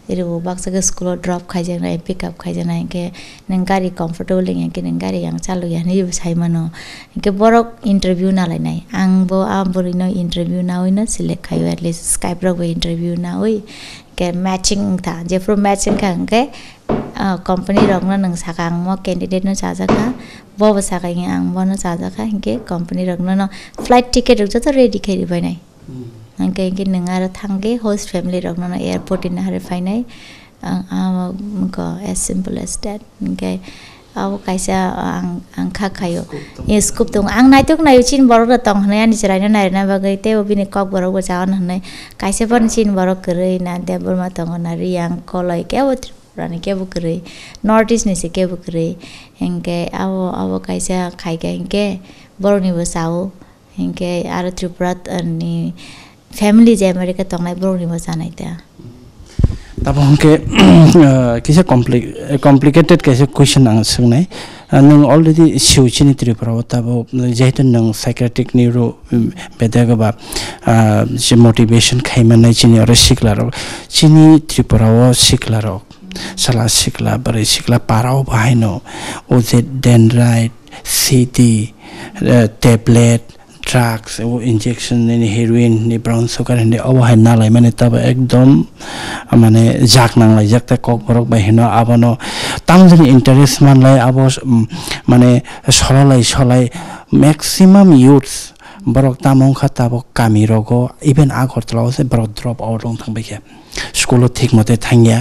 B: जेरैबो बाक्साखौ स्कुलाव ड्रप खायजेनाय पिकआप खायजेनाय के नों गारि कम्फर्टेबल के नों गारि आं चालुयानो जेबो सायमानो के बरक इन्टारभिउ नालायनाय आंबो आंबो इनो इन्टारभिउ नावैनो सिलेक्ट खायो एटलिस्ट स्काइप रावबो इन्टारभिउ नावै के मैचिंग था जेफोर मैचिंग खांके कम्पनी रग्न नङ साका आङ म क्यान्डिडेट न चाजाका बाबा साका यहाँ आङ बन चाजाका के? कम्पनी रग्न न फ्लाइट टिकट रुग्छ त रेडी खेरि भइनाइ के नङ्गा र थाङ्गे होस्ट फ्यामिली रग्न न एयरपोर्ट हिँड्दाखेरि क एज सिम्पल एज ड्याट हिङ्के अब काइसा आङ आङ खा खायो। यहाँ स्कुप तङ आङ नाइत नायो चिन बर र तङ हुने आनी चाहिँ राइन नारी नाइ बगाई त्यही हो बिनि कक बरु बजाउन हुने। काइसे पनि चिन बर कुरै नाइ त्यहाँ बरुमा तङ नारी आङ कलाइ क्या हो rani ke bu krei north east ni se ke bu krei engke abo abo kaisa khai ke engke borok ni bo sao engke aro tripura ni family je america tong nai borok ni bo sanai ta
A: तब हमके किसे complicated कैसे question आं सोंनाय नों already सिउचिनि त्रिपुराव तब जेहेतु नों साइकेट्रिक न्यूरो बेदागबा जे मोटिवेशन खाइमानाय चिनि आरो सिक्लाराव चिनि त्रिपुराव सिक्लाराव साला सिक्ला बोरै सिक्ला पाराव बाहायनो ओ जे डेनराइट सिटी टेब्लेट ड्राग्स वो इंजेक्शन ने हेरोइन ने ब्राउन सुगर ने अब है ना लाई माने तब एकदम माने जाक नांग लाई जाकता कक बरक बाय हेनो आबनो ताम जनि इंटरेस्ट मान लाई अब माने सलाय सलाय मैक्सिमाम यूथ्स बरक तामं खा तब कामी रगो इभेन आगरतलाव से बरक ड्रप आउट रंग थांबाय के स्कुलाव थिक मते थांगिया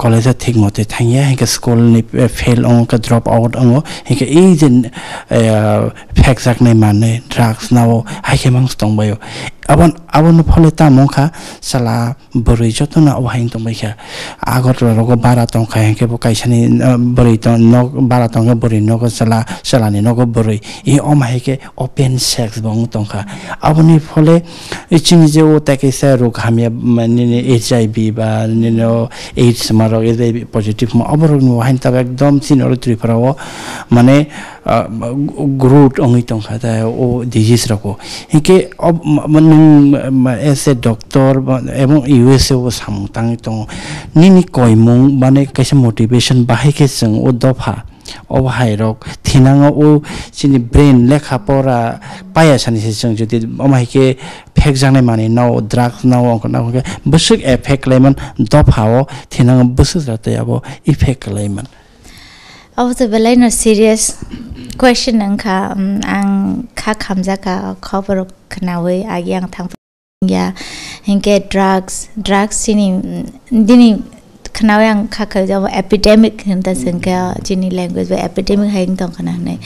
A: कलेजाव थिक मते थांगिया हिंके स्कुलनि फेल अंग ड्रप आउट अंग हिंके ई जे फेक जाकनाय माने ड्राग्स नाव हाइके मांस दंबायो abon abon phole ta mongkha sala boroi joto na ohain tong baikha agot rogo bara tong kha ke bo kaisani boroi tong no bara tong boroi no go sala sala ni no go boroi e om hai ke open sex bong tong भने HIV बा एड्समा रग HIV पोजिटिभमा अब रोग्नु भयो भने तब एकदम चिनहरू त्रिफर हो माने ग्रोथ अङ्गितौँ खाता ओ डिजीज रको के अब एज ए डक्टर एवं युएसए ओ सामु ताङ्गितौँ नि कैमुङ माने कैसे मोटिभेसन बाहेकै छ ओ दफा ও হাইরক থিনাঙ ও চিনি ব্রেন লেখা পড়া পায়া সানিসে जों जुदि अमाइके फेक जानाय माने नाव ड्राग्स नाव अंक नाव बसुक एफेक्ट लाइमन दफाओ थिनाङ बसुक जाते अब इफेक्ट लाइमन
B: अब त बेलाय न सिरियस क्वेश्चन नंखा आं खा खामजाका खबर खोनावै आगि आं थां या हिंके ड्राग्स ड्राग्स सिनि दिनै खोनावै आं खाखो जाव एपिडेमिक होनता जोंखा जोंनि लेंगुवेज बा एपिडेमिक हायिं दं खोना होननाय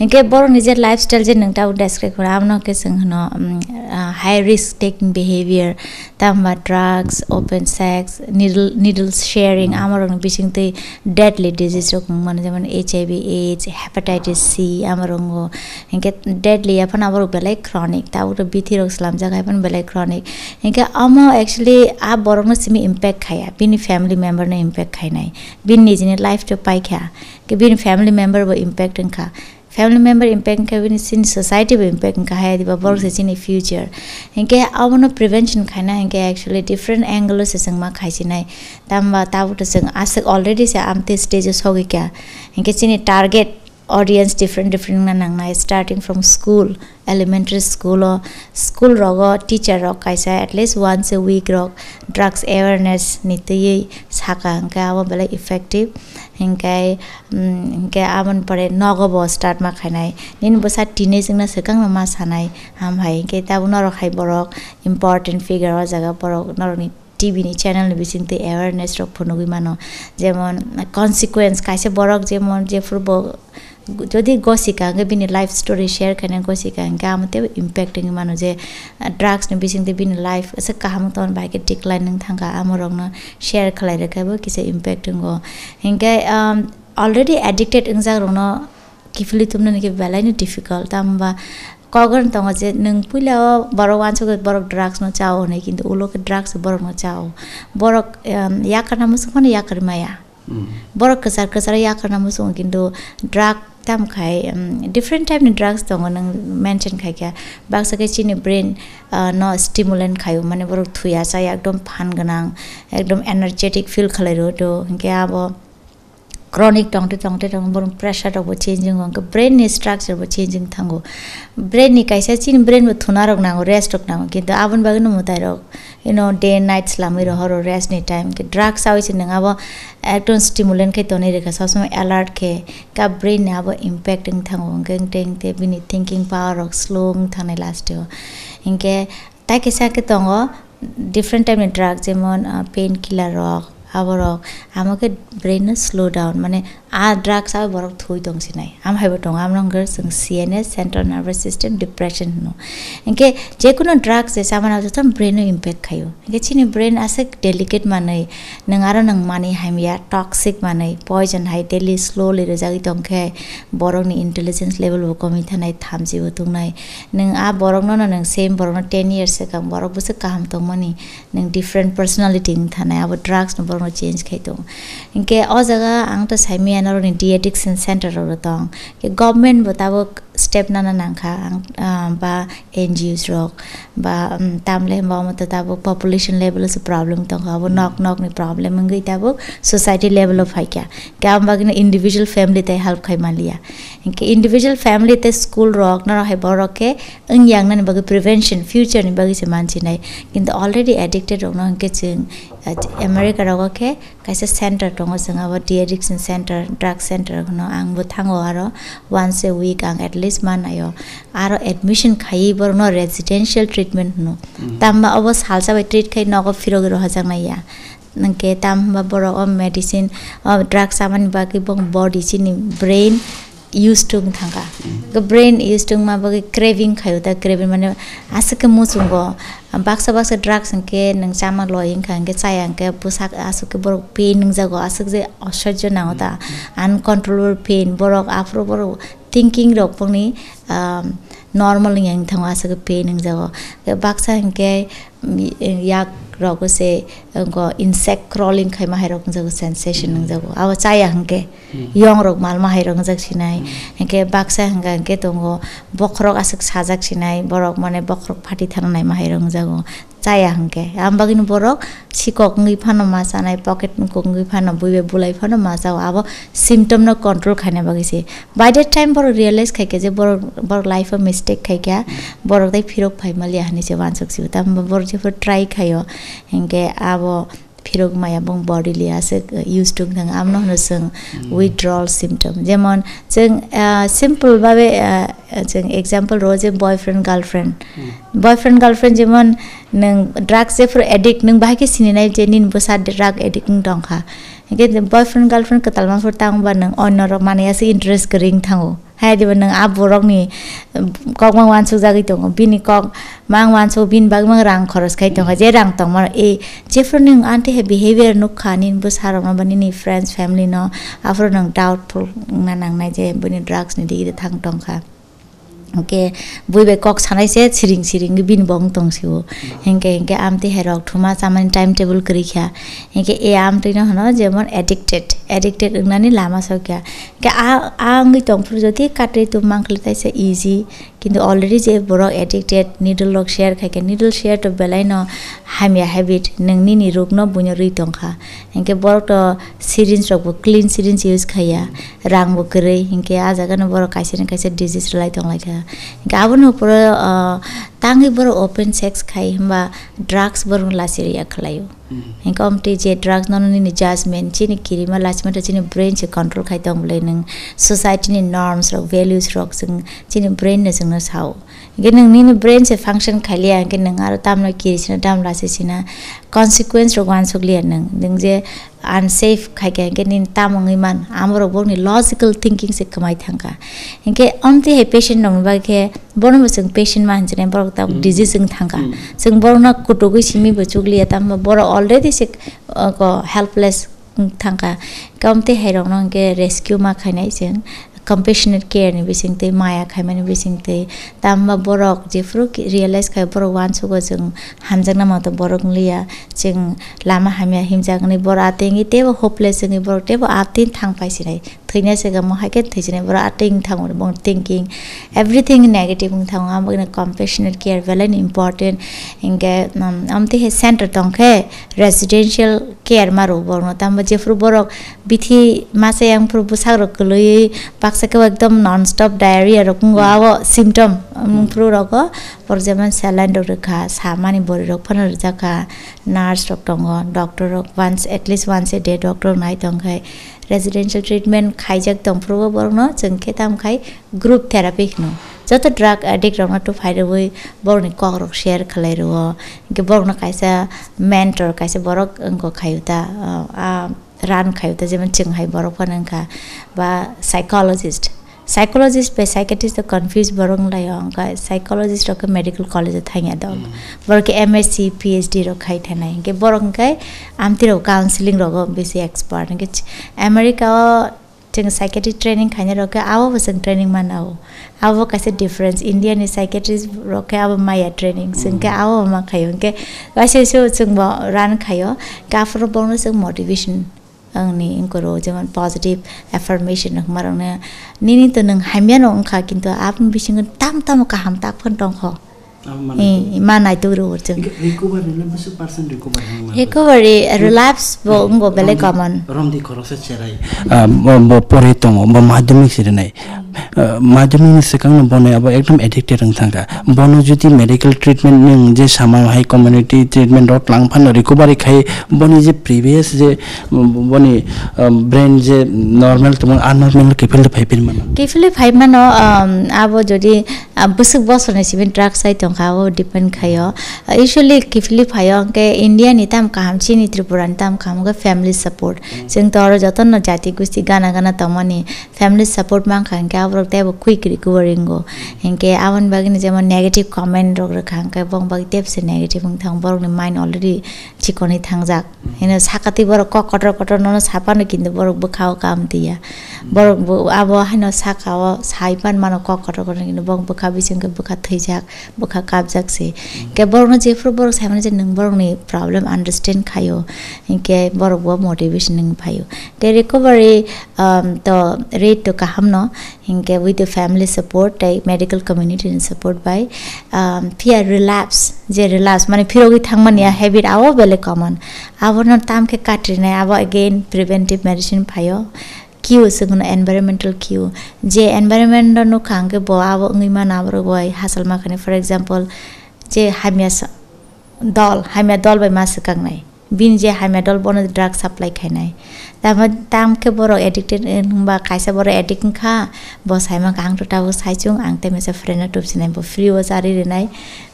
B: हिंके बर'नि जे लाइफ स्टाइल जे नोंथाव डेसक्राइब खालाम आमनके जों होनो high risk taking behaviour तामबा drugs open sex needle needles sharing आमरंग बिसिंते deadly disease रकम माने जेमन HIV AIDS hepatitis C आमरंग हिंके deadly upon आबर बेलाय क्रॉनिक ताउ बिथि रक सलाम जगह अपन बेलाय क्रॉनिक हिंके आम एक्चुअली आ बरंग सिमी इम्पैक्ट खाया बिनि फैमिली मेंबर ने इम्पैक्ट खाइनाय बिन निजिनि लाइफ तो पाइखा कि बिन फैमिली मेंबर वो इम्पैक्ट खा family member impact ka bin sin society bo impact ka hai diba bor se sin future hinke abono prevention khaina hinke actually different angle se sangma khaisi nai tamba tabu to sang asak already se amte stage so gi kya hinke chini target audience different different na nang na starting from school elementary school or school rogo teacher rok kaisa at least once a week rok drugs awareness niti saka ka abo bela effective hinkai hinkai amon pare nogo bo start ma khainai nin bosa teenage na sekang ma sanai ham hai hinkai tabu noro khai borok important figure o jaga borok noro ni TV নি channel নি বিসিংতে awareness rock ফনুগি মানো যেমন consequence কাইসে বরক যেমন যে ফুরব যদি गसिकांगे बिनि life story share खाने गसिकांगे आम ते इम्पैक्टिंग मानो जे ड्रग्स ने बिसिंग बिनि लाइफ एसे काहाम तन बाइक डिक्लाइन नंग थांगा आमरंग न शेयर खलाय रखाबो किसे इम्पैक्टिंग गो हिंगे अलरेडी एडिक्टेड इंजा रंग किफिलि तुमने के बेलायनो डिफिकल्ट तामबा कगन तङ जे नों पुइला बरक वान्सको बरक ड्राग्स न चाओ नै किन्तु उलोके ड्राग्स बरक न चाओ। बरक याकर नामसको पनि याकर माया? बरक कसार कसार याकर नामसको किन्तु drug tam khai um, different type ni drugs dong nang mention khai kya. Baksa ke chini brain uh, no stimulant khai mane boro thuya sa ekdom phan ganang ekdom energetic feel khalai ro to kya bo chronic tongte tongte tong borong pressure rok bo changing ong ke brain ni structure bo changing thango brain ni kaisa chin brain bo thuna rok nango rest rok nango kintu abon bagin no mutai rok you know day and night slamai ro horo rest ni time ke drugs awi chin nang abo acton stimulant ke tone rekha sasmo alert ke ka brain ni abo impacting thango ngeng teng te bini thinking power rok slow thane last yo inke ta ke ke tongo different time ni drug jemon pain killer rok aborok আমাকে brain slow down মানে आ drugs सा बरक Thuy दंग से नाय आम हाइबो दंग आम नंगर जों CNS central nervous system depression no. इनके जेकुनु ड्रग्स से सामान आव जथन ब्रेन नो इंपैक्ट खायो. इनके छिनि ब्रेन आसे डेलिकेट मानै, नों आरो नों मानै हामिया टॉक्सिक मानै पॉइजन हाय डेली स्लोली रजागि दंखे बरंनि इंटेलिजेंस लेवल बो कमि थानाय थामजि बो दंनाय. नों आ बरं नो, नों सेम बरं नो 10 इयर्स से काम बरं बोसो काम दं मनि नों डिफरेंट पर्सनालिटी थानाय, आबो ड्रग्स नो बरं चेंज खाय दं इनके अ जगह आं तो साइमिया নিয়ে নি এডিকশ্যন চেণ্টাৰৰো তং গভমেণ্ট বতাবক ষ্টেপ নানা নাংখা বা এন জি অ'ছ ৰক বা তামলে মতে তাবোক পপুলেশ্যন লেভেলতো প্ৰব্লেম তং হ'ব নক নকনি প্ৰব্লেম গৈ তাবোক ছ'চাইটি লেভেলত ফাইকা কাম বা কিন্তু ইণ্ডিভিজুৱেল ফেমিলিতে হেল্প খাই মালিয়া ইণ্ডিভিজুৱেল ফেমিলিতে স্কুল ৰক নাৰাহেব ৰকে ইং ইয়াং নানি বাকী প্ৰিভেনশ্যন ফিউচাৰনি বাকী মানচি নাই কিন্তু অলৰেডি এডিক্টেড ৰক নহে যোন America ra gokhe kaise center tongo singa wa de addiction center drug center no ang bo thango aro once a week ang at least manayo aro admission khai bor no residential treatment no tamba obo salsa ba treat khai nago firog ro hajang na ya nangke tamba boro o medicine o drug saman ba ki bong body chini brain ग brain use टुङ मा बगे craving खायो ता craving माने आसके मुसुंगो बाक्सा बाक्सा ड्राग्स के नों चामा लयिं खां के चाया के पुसाक आसके बर पेन जागो आसक जे असह्य नांगो ता अनकन्ट्रोलेबल पेन बरक आफ्रो बर thinking rok pangni normal yang thang asa ke pain ng jago baksa hingke yak rok se ko insect crawling khai ma hai rok jago sensation ng jago awa chaya hingke yong rok mal ma hai rok jak sinai hingke baksa hingga hingke tongo bokrok asak sajak sinai borok mane bokrok phati thanai ma hai rok jago चाहिँ हामी हामी बरक सिको मास आए पकेटुफान बुवा माछा हो अब symptom न control खाने बाँकी बाई द टाइम बर रियलाइज खाइक्यो बर बर अफ मिस्टेक खाइक बरक चाहिँ फिरोक फाइमली मैले हामी वान त बर चाहिँ पनि ट्राई खायो हेङ्के अब ফিরক মায়া এবং বডিলি আছে ইউজ টু ধান আমনো হল সং উইথড্রল সিমটম যেমন যেন সিম্পলভাবে যেন এক্সাম্পল রোজে বয়ফ্রেন্ড গার্লফ্রেন্ড বয়ফ্রেন্ড গার্লফ্রেন্ড যেমন নেন ড্রাগস যেফর এডিক্ট নেন বাহাকে চিনি নাই যে নিন বসার ড্রাগ এডিক্টিং দংখা বয়ফ্রেন্ড গার্লফ্রেন্ড কতাল মানুষ থাকবা অন্য মানে আছে ইন্টারেস্ট গরিং থাকো হাই দিব নং আবু রংনি কক মাং মানছু জাগি তো বিনি কক মাং মানছু বিন বাগ মাং রং খরচ খাই তো যে রং তো মার এই জেফর নং আন্তে হে বিহেভিয়ার নু খানি বসার মানে নি ফ্রেন্ডস ফ্যামিলি ন আফর নং ডাউটফুল না নাই যে বিনি ড্রাগস নি দিয়ে থাকতং খা কে বুই বে কক চানাইছে চিৰিং চিৰিং বিন বং টংছিব সেনেকৈ সেনেকৈ আমটি হেৰক ঠুমা চামানি টাইম টেবুল কৰি খিয়া সেনেকৈ এই আমটো নহয় যেমন এডিক্টেড এডিক্টেড নানি লামা চকীয়া আংগী টংফুৰ যদি কাটি তোমাক লৈ তাইছে ইজি কিন্তু অলরেডি যে বড় এডিক্টেড নিডল রক শেয়ার খাইকে নিডল শেয়ার তো বেলাই ন হামিয়া হেবিট नोंनि नि रोग न बुनो रै दंखा हिंके बरक तो सिरिंज रकबो क्लीन सिरिंज यूज खाया रांबो गरै हिंके आ जागानो बरक काइसे न काइसे डिजिज रलाय दंलायखा हिंके आबोनो पर तांगै बर ओपन सेक्स खाइ हम्बा ड्राग्स बर लासिरिया खलायो हिंके अमते जे ड्राग्स ननि नि जजमेंट चिनि किरिमा लासिमा चिनि ब्रेन से कंट्रोल खाइ दंबले नों सोसाइटी नि नर्म्स रक वैल्यूज रक जों चिनि ब्रेन ने जोंनो साव हिंके नोंनि ब्रेन से फंक्शन खालिया हिंके नों आरो तामनो किरिसिना दामलासिसिना consequence ro wan soklian nang ding je unsafe khai ke ke nin tamong iman amro boni logical thinking se kamai thangka inke onti he patient nong ba ke bono sing patient man jene borok ta disease sing thangka sing borona kutogi simi bachugli tam boro already se ko helpless thangka kamte he rong nong ke rescue ma khainai sing bising te tamba borok je fru realize khai borok wan su go jeng hamjang na ma to borok liya jeng lama hamya himjang ni bor atengi te hopeless ni borok te atin thang pai sinai थैना सेगा म हाके थैजने बरा आटिंग थांग बंग thinking everything negative थांग आम बगना compassionate care very important inge amte he center tongke residential care মারু বর তাম্বা যেফরু বরক বিথি মাসে এম ফ্রু পোসাক রক লই পাকসাকেও একদম নন স্টপ ডায়েরি আর কুঙ্গ আব সিমটম ফ্রু রক পর্যমান স্যালাইন ডক্টর খা সামানি বড়ি রক ফনার যাখা নার্স রক দঙ্গ doctor rock once at least once a day doctor নাই দঙ্গায় রেজিডেন্সিয়াল ট্রিটমেন্ট খাইজাক দমফ্রুব বরং যে তাম খাই গ্রুপ থেরাপি হনু जत ड्रग एडिक्ट र tu fai rewe borok ni share rok share के ro ge मेंटर na बरक अंक kaisa आ रान khayuta a ran khayuta jemen ching hai borok pan ka ba पे साइकेट्रिस्ट तो कन्फ्यूज बरंग लाय अंक मेडिकल कॉलेज द बर एमएससी पीएचडी र के बरंग आमतिर बेसी एक्सपर्ट के अमेरिका ट्रेनिंग खाने training avo kase difference indian psychiatrist roke avo maya training sung ke avo ma khayo ke wase so sung ba ran kayo ka fro bong sung motivation angni ingkoro jaman positive affirmation ng marang na nini to nang hamyan ang kha
A: kinto apun bisingun tam tam
B: ka ham tak phon tong kho.
A: मानाय तुरुहरू जों recovery relapse बोंगोबेले common रमदि खरसे चेराय परे तङ माध्यमिक सिकाउनु माध्यमिक अब एकदम एडिक्टेड हुन्छ बनाउ जति जुति मेडिकल ट्रिटमेन्ट नै जे सामान हाय कम्युनिटी ट्रिटमेन्ट डट लांग फान रिकभारि बनि जे प्रिभियस जे बनि ब्रेन जे नर्मल तम अननॉर्मल केफिल फाइफिन मन
B: केफिल न अब जति बुसुक बस भने Sibin track side tongkao depend khayo usually kifli phayong ke india ni tam kam chi ni tripura ni tam kam ga family support sing tor joton no jati gusti gana gana tamani family support mang khang ka abrok tebo quick recovering go hengke awan bagini jemon negative comment rok khang ka bong bag tep se negative bong thang borok ni mind already chikoni thangjak hena sakati borok kokotor kotor no sapano kindu borok bukhao kam dia borok abo hano sakawo saipan mano kokotor kotor kindu bong bukha bising ke bukha thaijak bukha खा काबजाक से के बरनो जेफ्रो बरक सामने जे नों बरकनि problem understand खायो के बरक बो motivation नों फायो के रिकवरी तो रेट तो काहम न हिंके with the family support tie medical community in support bye फिर रिलैप्स जे रिलैप्स माने फिरोगी थांगमानिया हैबिट आवो बेले कॉमन आवो न ताम के काट्रिने आवो अगेन प्रिवेंटिव मेडिसिन फायो কিউ চেগুণ এনভাইৰমেণ্টেল কিউ যে এনভাইৰমেণ্টনো খাংগে ব আৱ ইমান আৱৰ বই হাচাল মাখানি ফৰ এক্সাম্পল যে হামিয়া দল হামিয়া দল বাই মাছ কাং নাই বিন যে হামিয়া দল বনাই ড্ৰাগছ চাপ্লাই খাই নাই তারপর তামকে বড় এডিক্টেড বা খাইসা বড় এডিক্ট খা ব সাইমা আংটো টাবো সাইচুং আং তেমেসে ফ্রেন্ড টুপসি নাই বো ফ্রি ও জারি রে নাই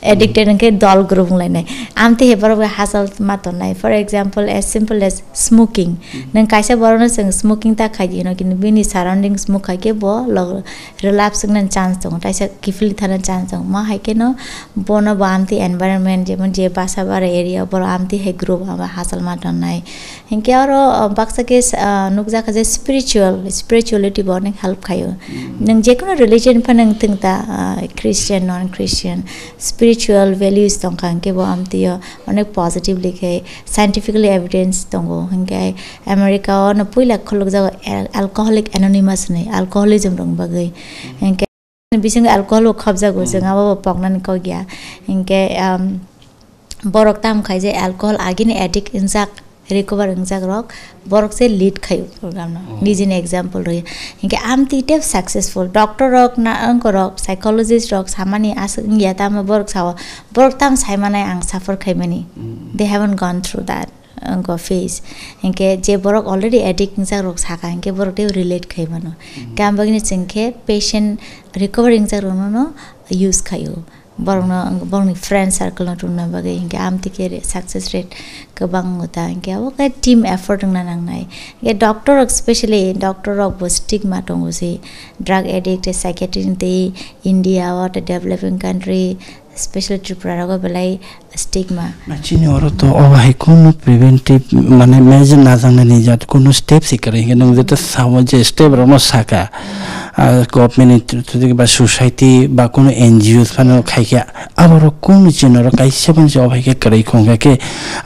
B: এডিক্টেড কে দল গ্রুপ লাইনাই আমতে হেবার হাসাল মাতো নাই for example as simple as smoking নং খাইসা বড় না जों স্মোকিং তা খাই দিন কিন্তু বিনি সারাউন্ডিং স্মোক খাইকে ব রিলাপ সুগন চান্স দং তাইসা কিফলি থানা চান্স দং মা হাইকে ন বন বা আমতে এনভায়রনমেন্ট যেমন যে বাসা বাড়া এরিয়া বড় আমতে হে গ্রুপ আমার হাসাল মাতো নাই হিংকে আরও বাক্সাকে के नुकजाखा जे स्पिरिचुअल स्पिरिचुअलिटी बो अनेक हेल्प खायो नों जेकुनु रिलिजन फा नों थिंता Christian non Christian spiritual values दंखा के बो आमतियो अनेक पजिटिभ लेखे साइन्टिफिकली एभिडेन्स दंगो हंके अमेरिका न पुइला खलक जागो एल्कोहलिक एनोनिमस नै एल्कोहलिजम दं बगै हंके बिसिंग एल्कोहल खबजागो जों आबो पगनानि को गया हंके बरक ताम खाइ जे एल्कोहल आगिन एडिक्ट इनजाक ৰিকভাৰ হিংসাক ৰক বৰকছে লিড খাই প্ৰগ্ৰাম ন নিজে এক্সাম্পল ৰৈ সেনেকৈ আম তিটে ছাকচেছফুল ডক্টৰ হওক নাংক ৰক চাইকলজিষ্ট হওক চামানি আছে আমি বৰক চাওঁ বৰক তাম চাই মানে আং চাফৰ খাই মানে they have gone through that অংক ফেচ সেনেকৈ যে বৰক অলৰেডি এডিক হিংসাক ৰক চাকা সেনেকৈ বৰক তেওঁ ৰিলেট খাই মানুহ কাম বাগিনী চিনকে পেচেণ্ট ৰিকভাৰ হিংসাক ৰ ইউজ খায়ো बढाउन बढाउने फ्रेन्ड सर्कल नटुन बगे हिँडे आम्ती के अरे सक्सेस रेट गबाङ हुँदा हिँडे अब कहीँ टिम एफर्ट हुँदा नाङ्ना है डक्टर स्पेसली डक्टर अब स्टिक माटो ड्रग एडिक्ट साइकेट्रिङ त्यही India what developing country special Tripura belai
A: stigma. Machine oroto obahi kono preventive, mane measure na jange ni jat kono step sikare hinge nung jeta samaje step romo saka. Government নেতৃত্ব বা society বা কোনো NGO Fanon খাইকে আবার কোন চিনর কাইসে বানসে অভাইকে করাই খোঁগাকে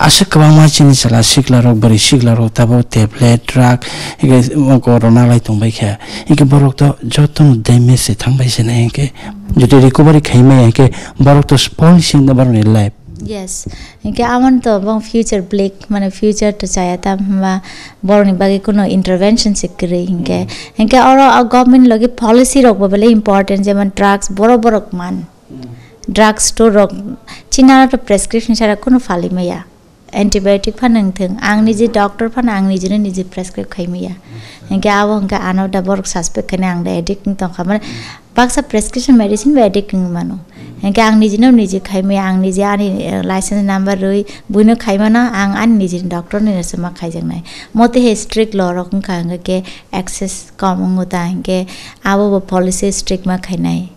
A: আশা কবা মা চিনি চালা শিখলা রক বারি শিখলা রক তাবো ট্যাবলেট ড্রাগ এগে করোনা লাই তোমাই খেয়া এগে বরক তো যতন ড্যামেজে থাকবাইছে না একে যদি রিকভারি খাইমাই একে বড় out of polishing the barani life.
B: Yes, inke aman to bang future black mana future to chaya ta ma boroni bagi kuno intervention sikre inke inke oro government logi policy rok bole important je man drugs boro borok man drug store চিনার একটা prescription ছাড়া কোনো ফালিমেয়া antibiotic फान नोंथों आं निजे doctor फान आं निजेनो निजे प्रेसक्राइब खाइमिया हिंगे आव हिंगे आनाव दा बरक सासपेक खाने आं दा एडिक्टिं तंखा माने बाक्सा प्रेसक्रिप्शन मेडिसिन बे एडिक्टिं मानो हिंगे आं निजेनो निजे खाइमिया आं निजे आनि लाइसेंस नंबर रोइ बुइनो खाइमाना आं आनि निजे डक्टर निरसो मा खाइजंनाय मते हे स्ट्रिक्ट ल रकम खांगे के एक्सेस कम होता हिंगे आव पॉलिसी स्ट्रिक्ट मा खाइनाय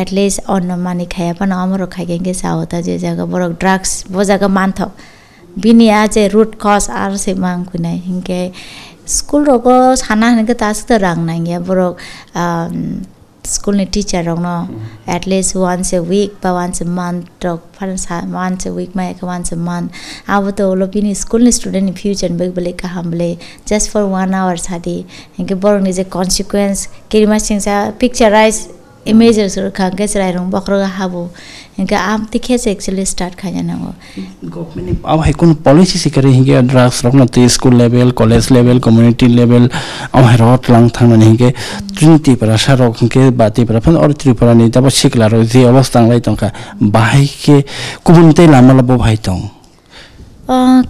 B: एटलिस्ट अन्न मानि खाया पान अमरो खाइगे सावता जे जगह बरक ड्रग्स बो जगह मानथौ बिनी आजे रुट कस आर से कुनाई के स्कूल रगो साना हनके तास त रांगनाईया बरोग स्कूल नि teacher रनो at least once a week once a month र फान सा मन्थ ए वीक मा एक वान्स ए मन्थ आवतो लो पिन स्कूल नि स्टुडेन्ट फ्युचर बले का हामले जस्ट फर वान आवर सादी के बरोग नि जे कन्सिक्वेन्स के रिमा सिंगसा पिक्चराइज इमेजेस र खांगेस राय र बखरो हाबु ఇంకా అందుకే
A: యాక్చువల్లీ స్టార్ట్ కాజానాము గవర్నమెంట్ అవ హైకున్ పాలసీ సికరే హింగే డ్రగ్స్ రకన తి school level college level community level అవ హైరట్ లాంగ్ థాంగని హింగే త్রিনিটি পরাশা রকমকে বাতি পরাফান অর ত্রিপুরা নি তারপর শিখলার যে অবস্থা লাই তঙ্কা বাহাইকে কুমুনতে লামালাবো ভাইতং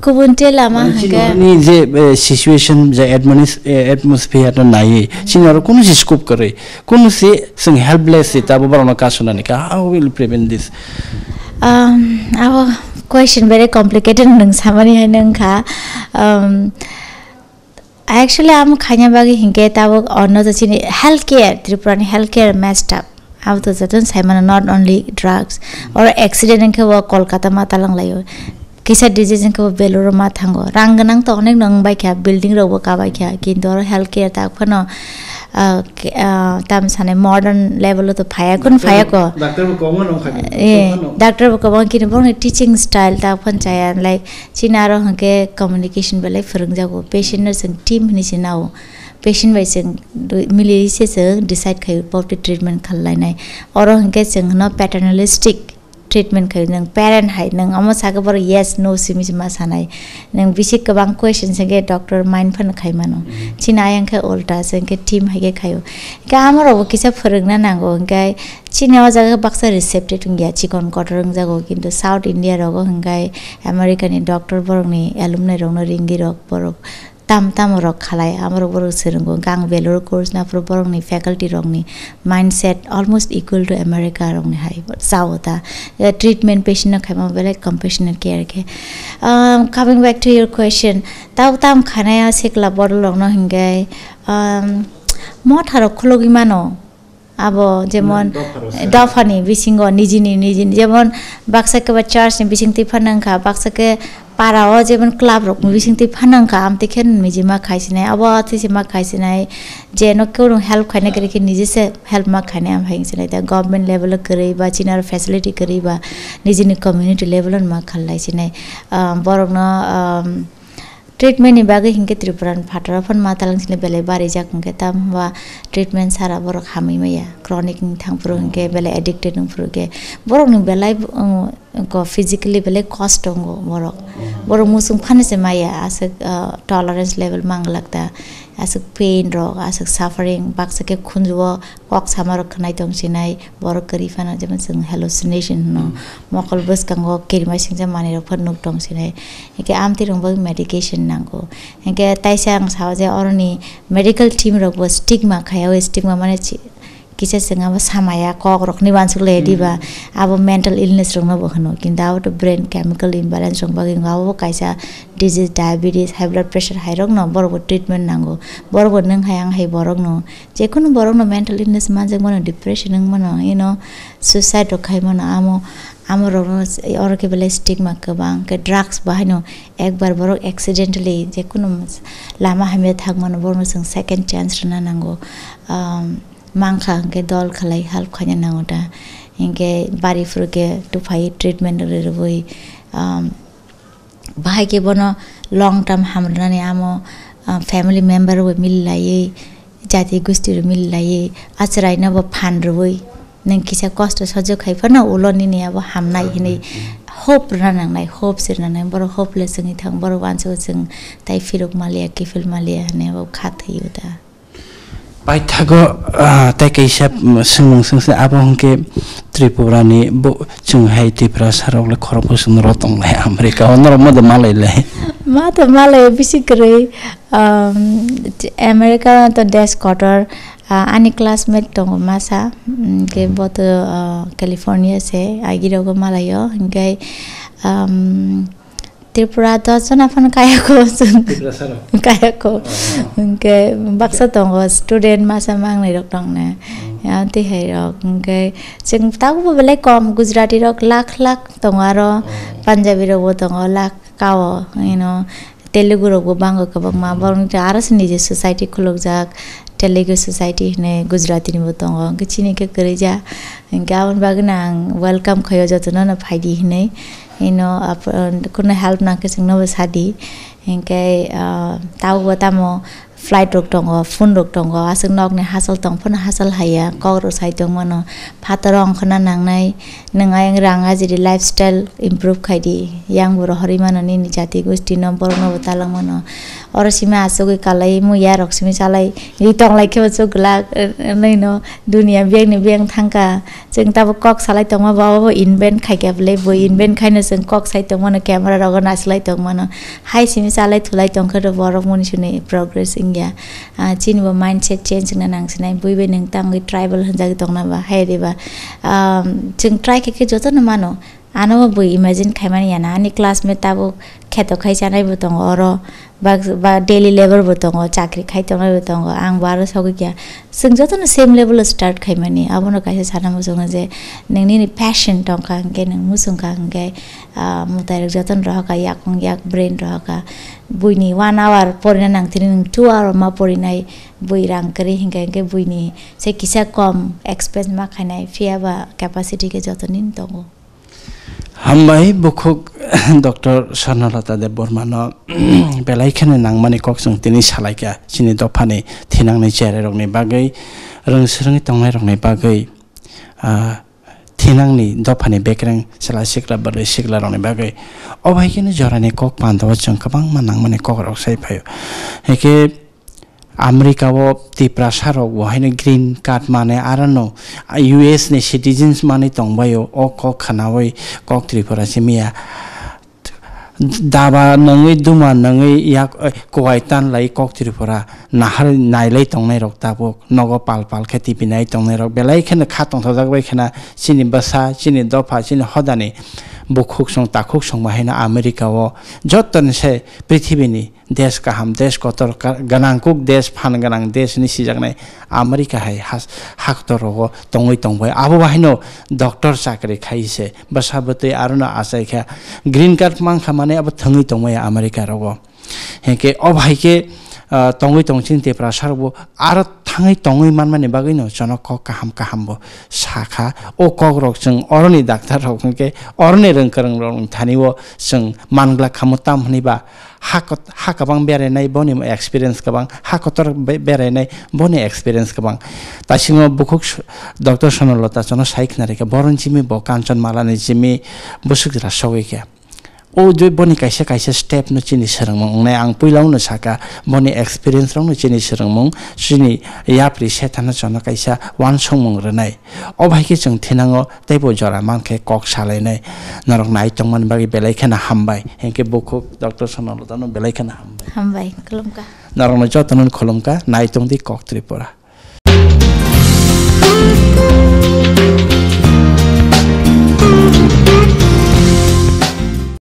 A: गुबुन लामा हागोन जे सिचुएशन जे एटमोस्फियर नायै सिनारो कुन से स्कोप करे कुन से जों हेल्पलेस से ताबो बारना कासनानि का how will prevent this
B: um our question very complicated nung samani hai nung kha um actually am khanya bagi hinge tawo onno jachini health care tripurani health care messed up अब तो जतन साइमन not only drugs और accident के वो कोलकाता में तलंग लायो किसा डिजीज के वो बेलुर मा थांगो रांग गनां तो अनेक नंग बाय क्या बिल्डिंग रो का बाय क्या किंतु और हेल्थ केयर ता फनो ताम साने मॉडर्न लेवल तो फाया कुन फाया को
A: डाक्टर को कमन खा
B: ए डाक्टर को बं किन बं टीचिंग स्टाइल ता फन चाया लाइक चिनारो हके कम्युनिकेशन बेले फोरों जागो पेशेंट जों टीम नि सिनाव पेशेंट बाय जों मिलिसे जों डिसाइड खायो पॉप ट्रीटमेंट खालायनाय और हके जों ट्रिटमेन्ट खायो नों पेरेन्ट हाय नों अमा सागे बर येस नो सिमि मा सानाय नों बिसि गोबां क्वेश्चन संगे डक्टर माइन्ड फन खाय मानो चिना आयंखे उल्टा संगे टीम हायगे खायो का आमरावबो किसा फोरोंना नांगौ ओंखाय चिनायाव जागा बाक्सा रिसेप्टेड गैया चिकन कटर जागो किन्तु साउथ इन्डिया रगो ओंखाय आमेरिकानि tam tam rok khalai amro borok serenggo gang valor course na pro borok ni faculty rok ni mindset almost equal to america rok ni hai sao ta treatment patient na khaima bele compassionate care ke um coming back to your question tau tam khanaya sekla borok rok no hingai um mo tharo khulogimano अब जेमन दफानि बिसिंग निजिनि निजिनि जेमन बाक्साके बा चार्जनि बिसिंति फानंखा बाक्साके पाराव जेमन club rock बिसिंति फानंखा Amte खेन मिजिमा खाइसिनाय अब अथिसिमा खाइसिनाय जे न केउ हेल्प खाइने करे कि निजे से हेल्प मा खाइने आम हाइसिनाय दा गभर्नमेन्ट लेभल करै बा चिनार फेसिलिटी करै बा निजिनि कम्युनिटी लेभल मा खालाइसिनाय बरकन ट्रिटमेन्टनि बागै हिंके त्रिपुरान फाटारा फन मातालांसिने बेले बारै जाखंके ताम हवा ट्रिटमेन्ट सारा बरक हामै मैया क्रनिक थांफ्रो हिंके बेले एडिक्टेड नंफ्रो के बरक नि बेलाय को फिजिकली बेले कस्ट दंगो बरक बरक मुसुं फानसे माया आसे टॉलरेंस लेवल मांग लगता asuk pain rok asuk suffering baksake khunjuo kok samarok khnai tongsinai borok kari fana jeman sing hallucination no mokol bus kango kirma singja mani rok phan nuk tongsinai eke amti rong bag medication nango eke taisang sawaje oroni medical team rok bo stigma khayao stigma mane किसैसँग अब समया cock रोक्ने मान्छु लेडीमा अब mental illness रङमा भएन कि अब त brain chemical imbalance रङबाकि अब काइसा disease diabetes high blood pressure high रङ न बरको ट्रिटमेन्ट नाङ्गो बरको नै हाइआ हाइ बरङ न जेखुनु बरङ न मेन्टल इलनेस मान्छे मन डिप्रेसन मन इन सुसाइड रोखाइमन आम আমার ওর কে বলে স্টিকমা গবাং ড্রাগস বাহানো একবার বরং এক্সিডেন্টালি যে কোনো লামা হামিয়ে থাকবো বরং সেকেন্ড চান্স না নাঙ্গো मांखा हंके दल खलाई हेल्प खाने नांगोटा। हिंके बारी फ्रुके टुफाई ट्रिटमेंट रबोई बाहाय के बनो लङ टर्म हाम्रो नानी आमो फ्यामिली मेम्बर वो मिल लाइए जाति गोष्ठीहरू मिल लाइए आचराइ नब फान रबोई नों किसा कष्ट सजो खाइ फन उलो नि अब हामनाय हिनै होप रानांनाय होप सिरनांनाय बर होपले जोंनि थां बर जों ताइ फिरक मालिया किफिल मालिया हने अब खाथैयो दा
A: बाइथागो ताइ कैसा सोंमों सोंसे आबो हंके त्रिपुरानि बो जोंहाय त्रिपुरा सारावले खरबो सों रतंलाय आमेरिका अनर मद मालायलाय
B: मा त गरै अमेरिका त डेस्क क्वार्टर ani classmate tongo masa ke bot california se agirogo malayo hingai um Tripura त छन् आफ्नो कायाको कायाको के त्रिपुरा दसजन आफ्नो कायको कायको। बाक्सा तङ्ग स्टुडेन्ट मासा माग्ने रोक्टङ्ने यहाँ त्यहीँ के चाहिँ ताको बेलै कम गुजराती र लाख लाख तङ्ग र पन्जाबी र तङ्ग लाख काव होइन तेलुगु रोगो बाङ्गोको बङमा बनाउनु त्यो आरस निजे सोसाइटी खुलोक जाग तेलुगु सोसाइटी ने गुजराती नि बतंग के चिनि के करे जा गावन बागना वेलकम खयो जतो न फाइदी हिने इनो अप कुन हेल्प ना के संग न सादी nok ne hasal tong phone hasal haya kok ro sai tong mano phatarong khana nangnai nanga yang ranga jiri lifestyle improve khaidi yang boro hori mano ni jati gosti number no batalang mano अरसीमा आँसुकै कालै म या रक्सीमा चालै हिटलाई खेल चोक नै न दुनियाँ bang न bang थाङ्का। जुन त अब कक्सालाई त म बाबा अब इन्भेन्ट खाइ क्याबले बो इन्भेन्ट खाइन जुन कक्साइ त म न क्यामरा रग नाचलाई त म न। हाई सिमी चालै थुलाइ त र बर मनिसु नै प्रोग्रेस इङ्गिया। चिन व माइन्ड सेट चेन्ज न नाङ्स नै बुइ बे नङ ट्राइबल हन्जा ग तङ न बा रे बा जुन ट्राई केके जतो न मानो। आनो बुइ इमेजिन खाइ मानि याना नि क्लासमेट ताबो खेतो खाइ जानै बुतङ अरो। বা ডেলি লেবার বো তঙ্গ চাকরি খাইতে তঙ্গ আংবো আরও সগো গিয়া जों जतन सेम लेभेलाव स्टार्ट खायमानि आबनो कासे सानामो जोङो जे नोंनि प्याशन दंखा आंगे नों मुसुंखा आंगे मुतारिक जतन रहका याकं याक ब्रेन रहका बुइनि वान आवार परिना नांथिनि नों टु आवार मा परिनाय बुइ रांकरि हिंगा हिंगे बुइनि से किसा कम एक्सपेन्स मा खायनाय फियाबा केपासिटिके जतनिन दङ
A: हामबाय बुखुक डक्टर सरनलता देव बर्मान बेलायखाने नांमाने कक जों दिनै सालायगा सिनि दफानि थिनांनाय चेयारे रंनि बागै रोंसोरोङै तंनाय रंनि बागै थिनांनि दफानि बेकरें साला सिक्ला बरै सिक्ला रंनि बागै। अबायखिनो जरानि कक पान्दवा जों गोबां मा नांमाने कक रक सायफायो हेके अमेरिका तिप्रासार वहां ग्रीन कार्ड माने आरो नो यूएस ने सिटीजेंस माने तंबायो अ क खानावै कक त्रिपुरा से मिया दाबा नङै दुमा नङै या कोवाय तानलाई कक त्रिपुरा नाहार नायलै तंनाय रक दाबो नगो पाल पाल खे टिपिनाय तंनाय रक बेलाय खेन खा तंथाजागबाय खेना सिनि बसा सिनि दफा सिनि हदाने 북극성 다국성 마이나 아메리카와 저떤세 프리티비니 দেশ কাহাম, দেশ কত গণাঙ্কুক দেশ ফান গণাং দেশ নি সিজাকনাই আমেরিকা হাই হাক্তর হো তঙ্গই তংবাই আবো বাহিনো ডক্টর চাকরি খাইছে বসাবতে আরও না আসাই খা গ্রিন কার্ড মাংখা মানে আবার থঙ্গই তংবাই আমেরিকা রব হেঁকে অভাইকে tongoi tongchin te prasar bo ar thangai tongoi man mane bagai no chono ko kaham kaham bo sakha o kok rok chung oroni doctor rok ke oroni rengkarang rok thani bo chung mangla khamutam hni ba hakot hakabang berenai boni experience kabang hakotor berenai boni experience kabang tasingo bukuk dr sonolota chono saik narika boron chimi bo kanchan malani chimi busuk ra sowe ke o joi boni kaisa kaisa step no chini serangmung nai ang puilau no saka boni experience rong no chini serangmung chini yapri setana chono kaisa wan songmung renai obai ke chung thinango tebo jora man ke kok salai nai narok nai tongman bagi belai khana hambai henke boko doctor sonalo tano belai khana hambai
B: hambai kolomka
A: narok no jotonon kolomka nai tongdi kok tripura